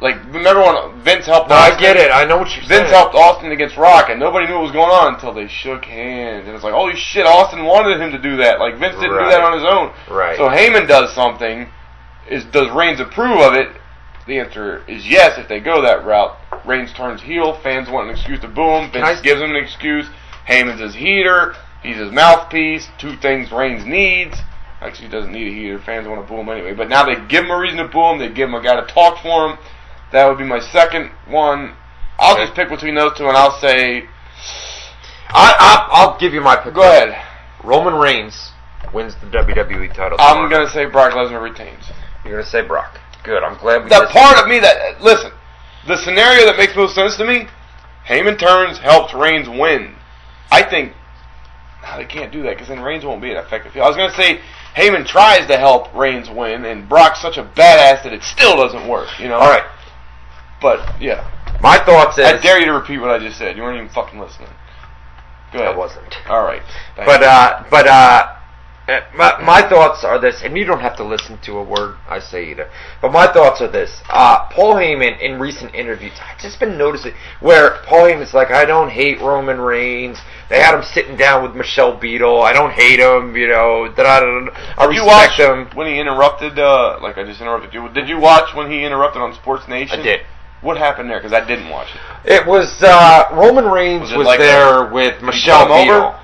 Like remember when Vince helped No, I get it. I know what you're saying. Vince helped Austin against Rock, and nobody knew what was going on until they shook hands. And it's like, holy shit, Austin wanted him to do that. Like Vince didn't do that on his own. Right. So Heyman does something. Is does Reigns approve of it? The answer is yes. If they go that route, Reigns turns heel. Fans want an excuse to boo him. Vince gives him an excuse. Heyman's his heater. He's his mouthpiece. Two things Reigns needs. Actually, he doesn't need a heater. Fans want to boo him anyway. But now they give him a reason to boo him. They give him a guy to talk for him. That would be my second one. I'll Okay. just pick between those two, and I'll say, I, I, I'll give you my pick. go ahead. Roman Reigns wins the WWE title? I'm gonna say Brock Lesnar retains. You're gonna say Brock. Good. I'm glad we. The part of me that listen, the scenario that makes most sense to me, Heyman turns, helps Reigns win. I think no, they can't do that because then Reigns won't be an effective heel. I was gonna say Heyman tries to help Reigns win, and Brock's such a badass that it still doesn't work. You know. All right. But yeah, My thoughts is. I dare you to repeat what I just said. You weren't even fucking listening. Go ahead. I wasn't. All right. Thank But uh, but uh, uh, my, my thoughts are this, and you don't have to listen to a word I say either. But my thoughts are this: uh, Paul Heyman in recent interviews, I've just been noticing where Paul Heyman's like, I don't hate Roman Reigns. They had him sitting down with Michelle Beadle. I don't hate him. You know, da da da. I Did you respect watch him. when he interrupted? Uh, like I just interrupted you. Did you watch when he interrupted on Sports Nation? I did. What happened there? Because I didn't watch it. It was uh, Roman Reigns Was was, like there with Michelle him over? Beadle.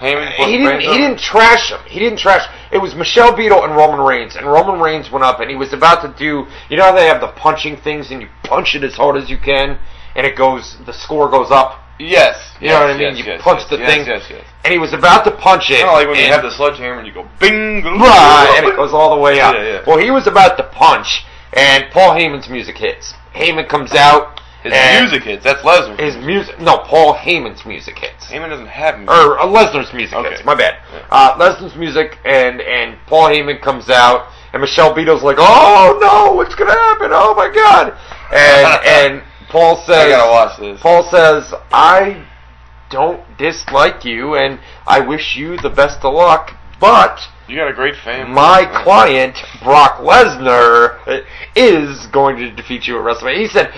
Heyman. he didn't. He didn't trash him. He didn't trash. It was Michelle Beadle and Roman Reigns, and Roman Reigns went up and he was about to do. You know how they have the punching things, and you punch it as hard as you can, and it goes. The score goes up. Yes. You know what I mean? Yes, you yes, punch yes, the yes, thing, Yes, yes. and he was about to punch it. Kind of like when you have the sledgehammer and you go bing. And it goes all the way up. Yeah, yeah. Well, he was about to punch, and Paul Heyman's music hits. Heyman comes out. His music hits. That's Lesnar. His music. No, Paul Heyman's music hits. Heyman doesn't have music. or uh, Lesnar's music Okay. hits. My bad. Yeah. Uh, Lesnar's music and and Paul Heyman comes out and Michelle Beadle's like, "Oh no, what's gonna happen? Oh my god!" And and Paul says, I gotta watch this. Paul says, "I don't dislike you and I wish you the best of luck, but." You got a great fan. My client, Brock Lesnar, is going to defeat you at WrestleMania. He said,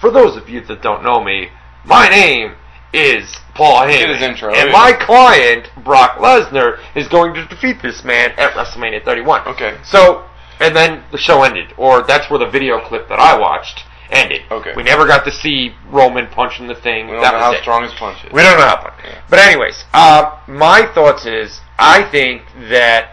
for those of you that don't know me, my name is Paul Heyman. Intro, And yeah. my client, Brock Lesnar, is going to defeat this man at WrestleMania 31. Okay. So, and then the show ended, or that's where the video clip that I watched ended. Okay. We never got to see Roman punching the thing. We don't that know was how it. strong his punch is. We don't know how far. But anyways, uh, my thoughts is I think that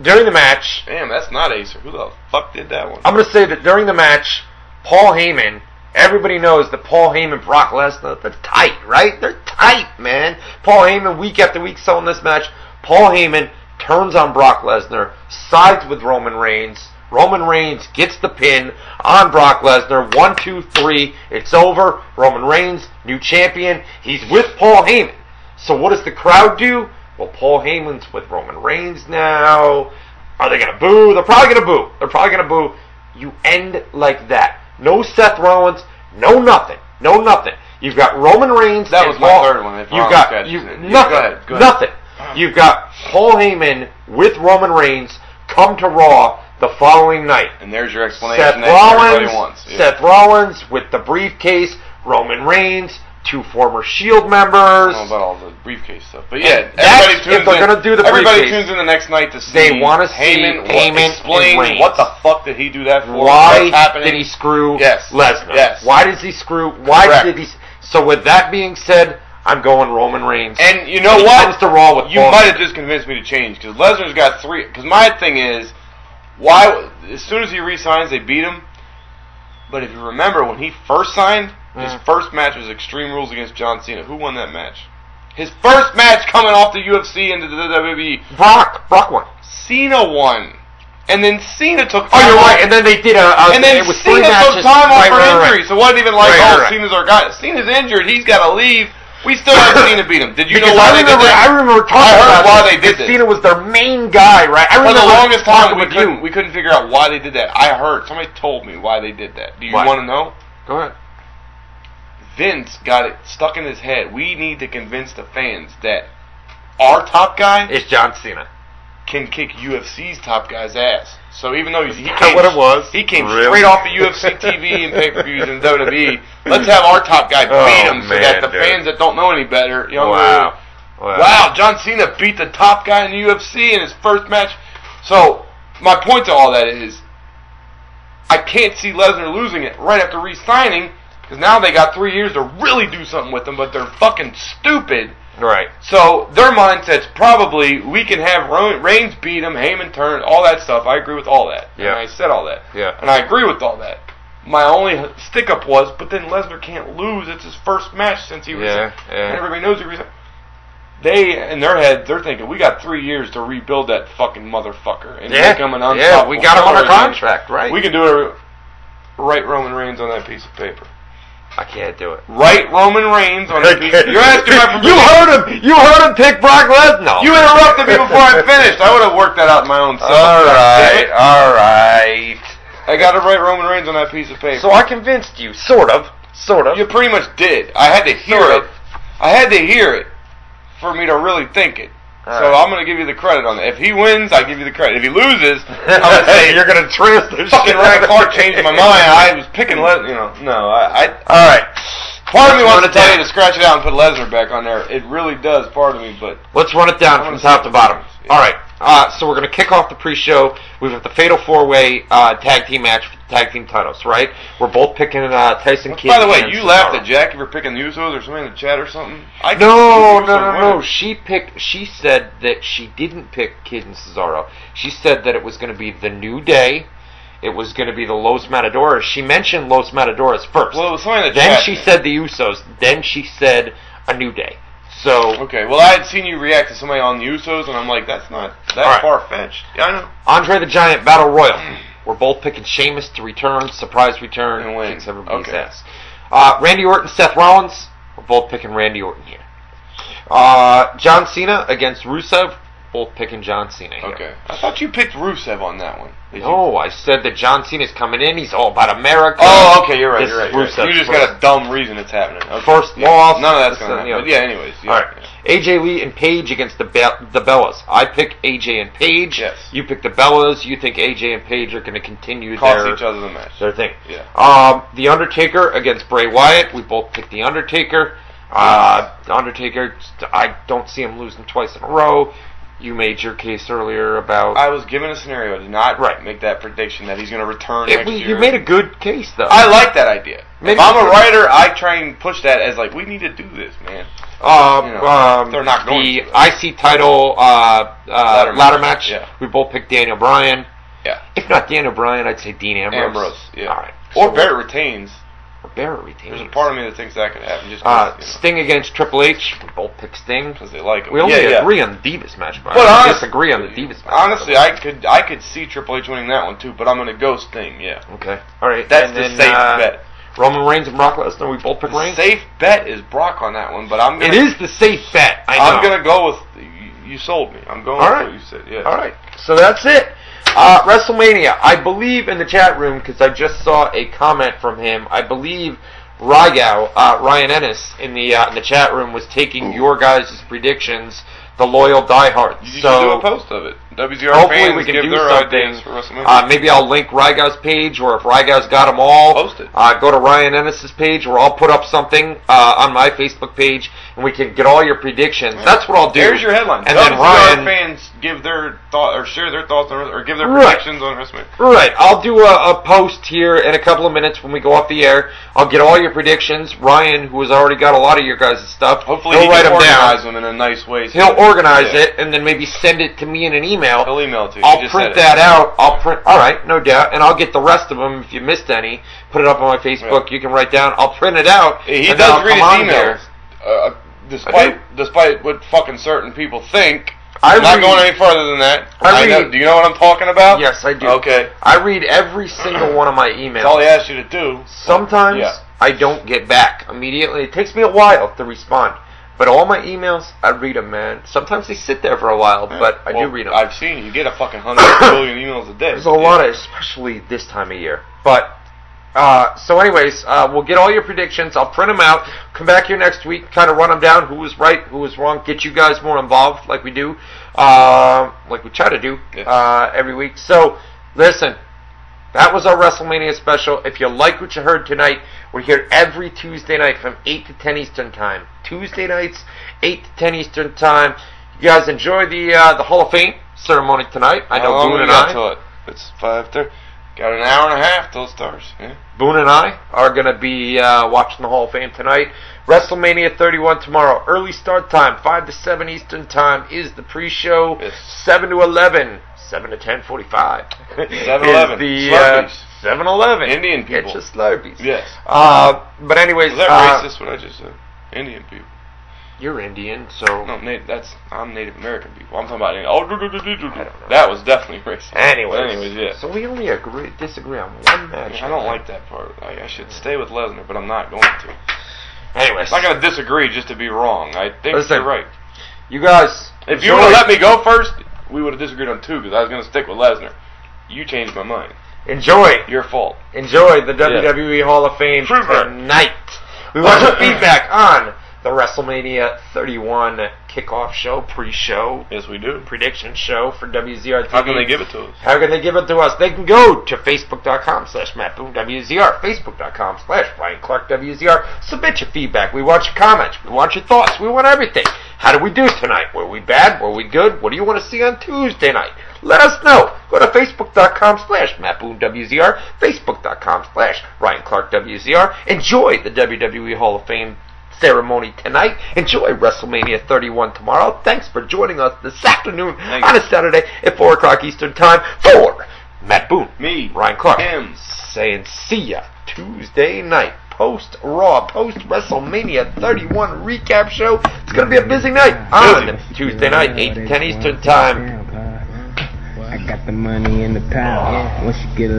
during the match, Damn, that's not Acer. Who the fuck did that one? I'm going to say that during the match, Paul Heyman. Everybody knows that Paul Heyman, Brock Lesnar, they're tight, right? They're tight, man. Paul Heyman, week after week, selling this match. Paul Heyman turns on Brock Lesnar, sides with Roman Reigns. Roman Reigns gets the pin on Brock Lesnar. One, two, three. It's over. Roman Reigns, new champion. He's with Paul Heyman. So what does the crowd do? Well, Paul Heyman's with Roman Reigns now. Are they gonna boo? They're probably gonna boo. They're probably gonna boo. You end like that. No Seth Rollins. No nothing. No nothing. You've got Roman Reigns. That was my Paul- third one, You've got you. Yeah, nothing. go ahead, go ahead. Nothing. You've got Paul Heyman with Roman Reigns come to Raw the following night. And there's your explanation Seth Rollins. Yeah. Seth Rollins with the briefcase, Roman Reigns, two former Shield I members. don't know about all the briefcase stuff, but yeah, everybody if tunes they're in. gonna do the everybody briefcase. tunes in the next night to see. They wanna see Heyman, what- Heyman explain what the fuck did he do that for? Why did he screw Yes. Lesnar? Yes. Why does he screw? Why Correct. did he? So with that being said, I'm going Roman Reigns. And you know what? comes to Raw with you Paul might have just convinced me to change because Lesnar's got three. Because my thing is, why? As soon as he resigns, they beat him. But if you remember when he first signed, his Mm. first match was Extreme Rules against John Cena. Who won that match? His first match coming off the UFC into the WWE, Brock, Brock won. Cena won, and then Cena took. Oh, you're off- right. And then they did a. a and then Cena took time off Right, for right, right. injury, so it wasn't even like, Right, oh, right, right. Cena's our guy. Cena's injured. He's got to leave. We still have Cena beat him. Did you Because know why I they remember, did that? I remember talking I heard about why they did this. Cena was their main guy, right? I For the longest time, we couldn't we couldn't figure out why they did that. I heard somebody told me why they did that. Do you want to know? Go ahead. Vince got it stuck in his head. We need to convince the fans that our top guy is John Cena. Can kick UFC's top guy's ass. So even though he's, he came, what it was? he came Really? straight off the UFC TV and pay per views and WWE. Let's have our top guy oh, beat Oh, him so man, that the dude. fans that don't know any better, you know, Wow. Wow. Wow, John Cena beat the top guy in the UFC in his first match. So, my point to all that is, I can't see Lesnar losing it right after re-signing, because now they got three years to really do something with him, but they're fucking stupid. Right. So, their mindset's probably, we can have Ro- Reigns beat him, Heyman turn, all that stuff. I agree with all that. Yeah. And I said all that. Yeah. And I agree with all that. My only stick-up was, but then Lesnar can't lose. It's his first match since he was... Yeah, yeah. And everybody knows he resigned. they in their head they're thinking we got three years to rebuild that fucking motherfucker and Yeah, make him an yeah, we got him on again. contract, right? We can do it. Write Roman Reigns on that piece of paper. I can't do it. Write Roman Reigns on piece. Of, you're asking my permission. you heard him. You heard him pick Brock Lesnar. You interrupted me before I finished. I would have worked that out in my own self. All right. All right. I got to write Roman Reigns on that piece of paper. So I convinced you, sort of, sort of. You pretty much did. I had to hear Sort it. of. I had to hear it for me to really think it. All so right. I'm gonna give you the credit on that. If he wins, I give you the credit. If he loses, I'm gonna say you're gonna transfer. fucking Ryan Clark changed my mind. I was picking let you know. No, I. I All right. part of me wants to tell down. you to scratch it out and put Lesnar back on there. It really does. Part of me, but Let's run it down from top to bottom. yeah. All right. Uh, so we're going to kick off the pre-show. We've got the Fatal Four-Way uh, Tag Team match for the Tag Team titles, right? We're both picking uh, Tyson Kidd. by the way, you laughed at Jackie for picking the Usos or something in the chat or something. I No, no, no, no. She picked. She said that she didn't pick Kidd and Cesaro. She said that it was going to be the New Day. It was going to be the Los Matadores. She mentioned Los Matadores first. Well, it was something in the then chat. she said the Usos. Then she said a New Day. So Okay, well, I had seen you react to somebody on the Usos, and I'm like, that's not that right. far fetched. Yeah, I know. Andre the Giant Battle Royal. We're both picking Sheamus to return, surprise return, And win. kicks everybody's Okay. ass. Uh, Randy Orton, Seth Rollins. We're both picking Randy Orton here. Uh, John Cena against Rusev. Both picking John Cena here. Okay. I thought you picked Rusev on that one. Did you? No, I said that John Cena's coming in. He's all about America. Oh, okay, you're right. This You're right. You're right. You just first. got a dumb reason it's happening. Okay. First yeah. loss. None of that's gonna happen. But yeah, anyways. Yeah, All right. AJ Lee and Paige against the Be- the Bellas. I pick AJ and Paige. Yes. You pick the Bellas. You think AJ and Paige are going to continue Cost their each other the match. their thing. Yeah. Um, the Undertaker against Bray Wyatt. We both picked the Undertaker. Uh, the Undertaker. I don't see him losing twice in a row. You made your case earlier about. I was given a scenario. I did not Right. make that prediction that he's going to return It- next we- year. you made a good case though. I like that idea. Maybe if I'm a writer, I try and push that as like, we need to do this, man. Um, you know, um, they're not going the to. IC title uh, uh, Ladder ladder, match, match. yeah. We both picked Daniel Bryan. Yeah. If not Daniel Bryan, I'd say Dean Ambrose. Ambrose. Yeah. All right. Or So- Barrett retains. Or Barrett retains. There's a part of me that thinks that could happen just Uh, because Sting against Triple H. We both picked Sting. because they like him. We only yeah, yeah. agree on the Divas match, but, But I honest- disagree on the Divas match. Honestly, I could I could see Triple H winning that one too, but I'm gonna go Sting. Yeah, Okay. All right. that's and the then, safe uh, bet. Roman Reigns and Brock Lesnar. We both picked The Reigns. safe bet is Brock on that one, but I'm gonna It is the safe bet. I know. I'm gonna go with you, you sold me. I'm going All with what you said. Yeah. All right. So that's it. Uh, WrestleMania. I believe in the chat room because I just saw a comment from him. I believe Rygow, uh, Ryan Ennis, in the uh, in the chat room was taking your guys' predictions. The loyal diehards. You should so do a post of it. WZR hopefully fans we can give do their ideas for WrestleMania. Uh, maybe I'll link Rygow's page, or if Rygow's got them all, Post it. Uh, go to Ryan Ennis's page, or I'll put up something uh, on my Facebook page, and we can get all your predictions. That's what I'll do. There's your headline. And WZR then Ryan, fans give their thought or share their thoughts on or give their Right. predictions on WrestleMania. Right, I'll do a, a post here in a couple of minutes when we go off the air. I'll get all your predictions. Ryan, who has already got a lot of your guys' stuff, Hopefully, he'll he write them organize down. them in a nice way. so- He'll organize Yeah. it and then maybe send it to me in an email. He'll email to you. I'll You print that out. I'll print. All right, no doubt, and I'll get the rest of them if you missed any. Put it up on my Facebook. You can write down. I'll print it out. He does I'll read his emails, uh, despite despite what fucking certain people think. I I'm not going any further than that. I know, read- do you know what I'm talking about? Yes, I do. Okay. I read every single one of my emails. That's all he asked you to do. Sometimes Yeah. I don't get back immediately. It takes me a while to respond. But all my emails, I read them, man. Sometimes they sit there for a while, but I Well, do read them. I've seen you get a fucking hundred billion emails a day. There's a lot of, especially this time of year. But uh, so, anyways, uh, we'll get all your predictions. I'll print them out. Come back here next week, kind of run them down. Who was right, who was wrong. Get you guys more involved, like we do, uh, like we try to do Yeah. uh, every week. So, listen. That was our WrestleMania special. If you like what you heard tonight, we're here every Tuesday night from 8 to 10 Eastern Time. Tuesday nights, 8 to 10 Eastern Time. You guys enjoy the uh, the Hall of Fame ceremony tonight. I know long Boone and I. till it? It's five thirty. Got an hour and a half till it starts. Yeah. Boone and I are going to be uh, watching the Hall of Fame tonight. WrestleMania 31 tomorrow. Early start time, 5 to 7 Eastern Time is the pre-show. Yes. 7 to 11. 7 to 10:45. 7-Eleven. is the uh, Slurpees. 7-Eleven. Indian Get people. your Slurpees. Yes. Uh, but anyways, Was that uh, racist? What I just said? Indian people. You're Indian, so. No, na- that's I'm Native American people. I'm talking about. Indian. Oh, do, do, do, do, do, do. that was definitely racist. Anyways, But anyways, yeah. So we only agree, disagree on one match. I don't like that part. I, I should stay with Lesnar, but I'm not going to. Anyways, I'm not going to disagree just to be wrong. I think Listen. you're right. you guys. If you want to let me go first, we would have disagreed on two because I was going to stick with Lesnar. You changed my mind. enjoy, Your fault. enjoy the WWE Hall of Fame fact. tonight. We want your feedback on the WrestleMania 31 kickoff show, pre-show, Yes, we do. prediction show for WZR TV. How can they give it to us? How can they give it to us? They can go to facebook.com slash mattboonewzr, facebook.com slash Ryan Clark WZR. Submit your feedback. We want your comments. We want your thoughts. We want everything. How did we do tonight? Were we bad? Were we good? What do you want to see on Tuesday night? Let us know. Go to facebook.com slash mattboonewzr, facebook.com slash Ryan Clark WZR. Enjoy the WWE Hall of Fame ceremony tonight. Enjoy WrestleMania 31 tomorrow. Thanks for joining us this afternoon Thank on you. a Saturday at 4 o'clock Eastern Time for Matt Boone, Me. Ryan Clark, Him. saying see ya Tuesday night. Post Raw, post WrestleMania 31 recap show. It's going to be a busy night on Tuesday night, 8 to 10 Eastern Time. I got the money and the power. Once you get a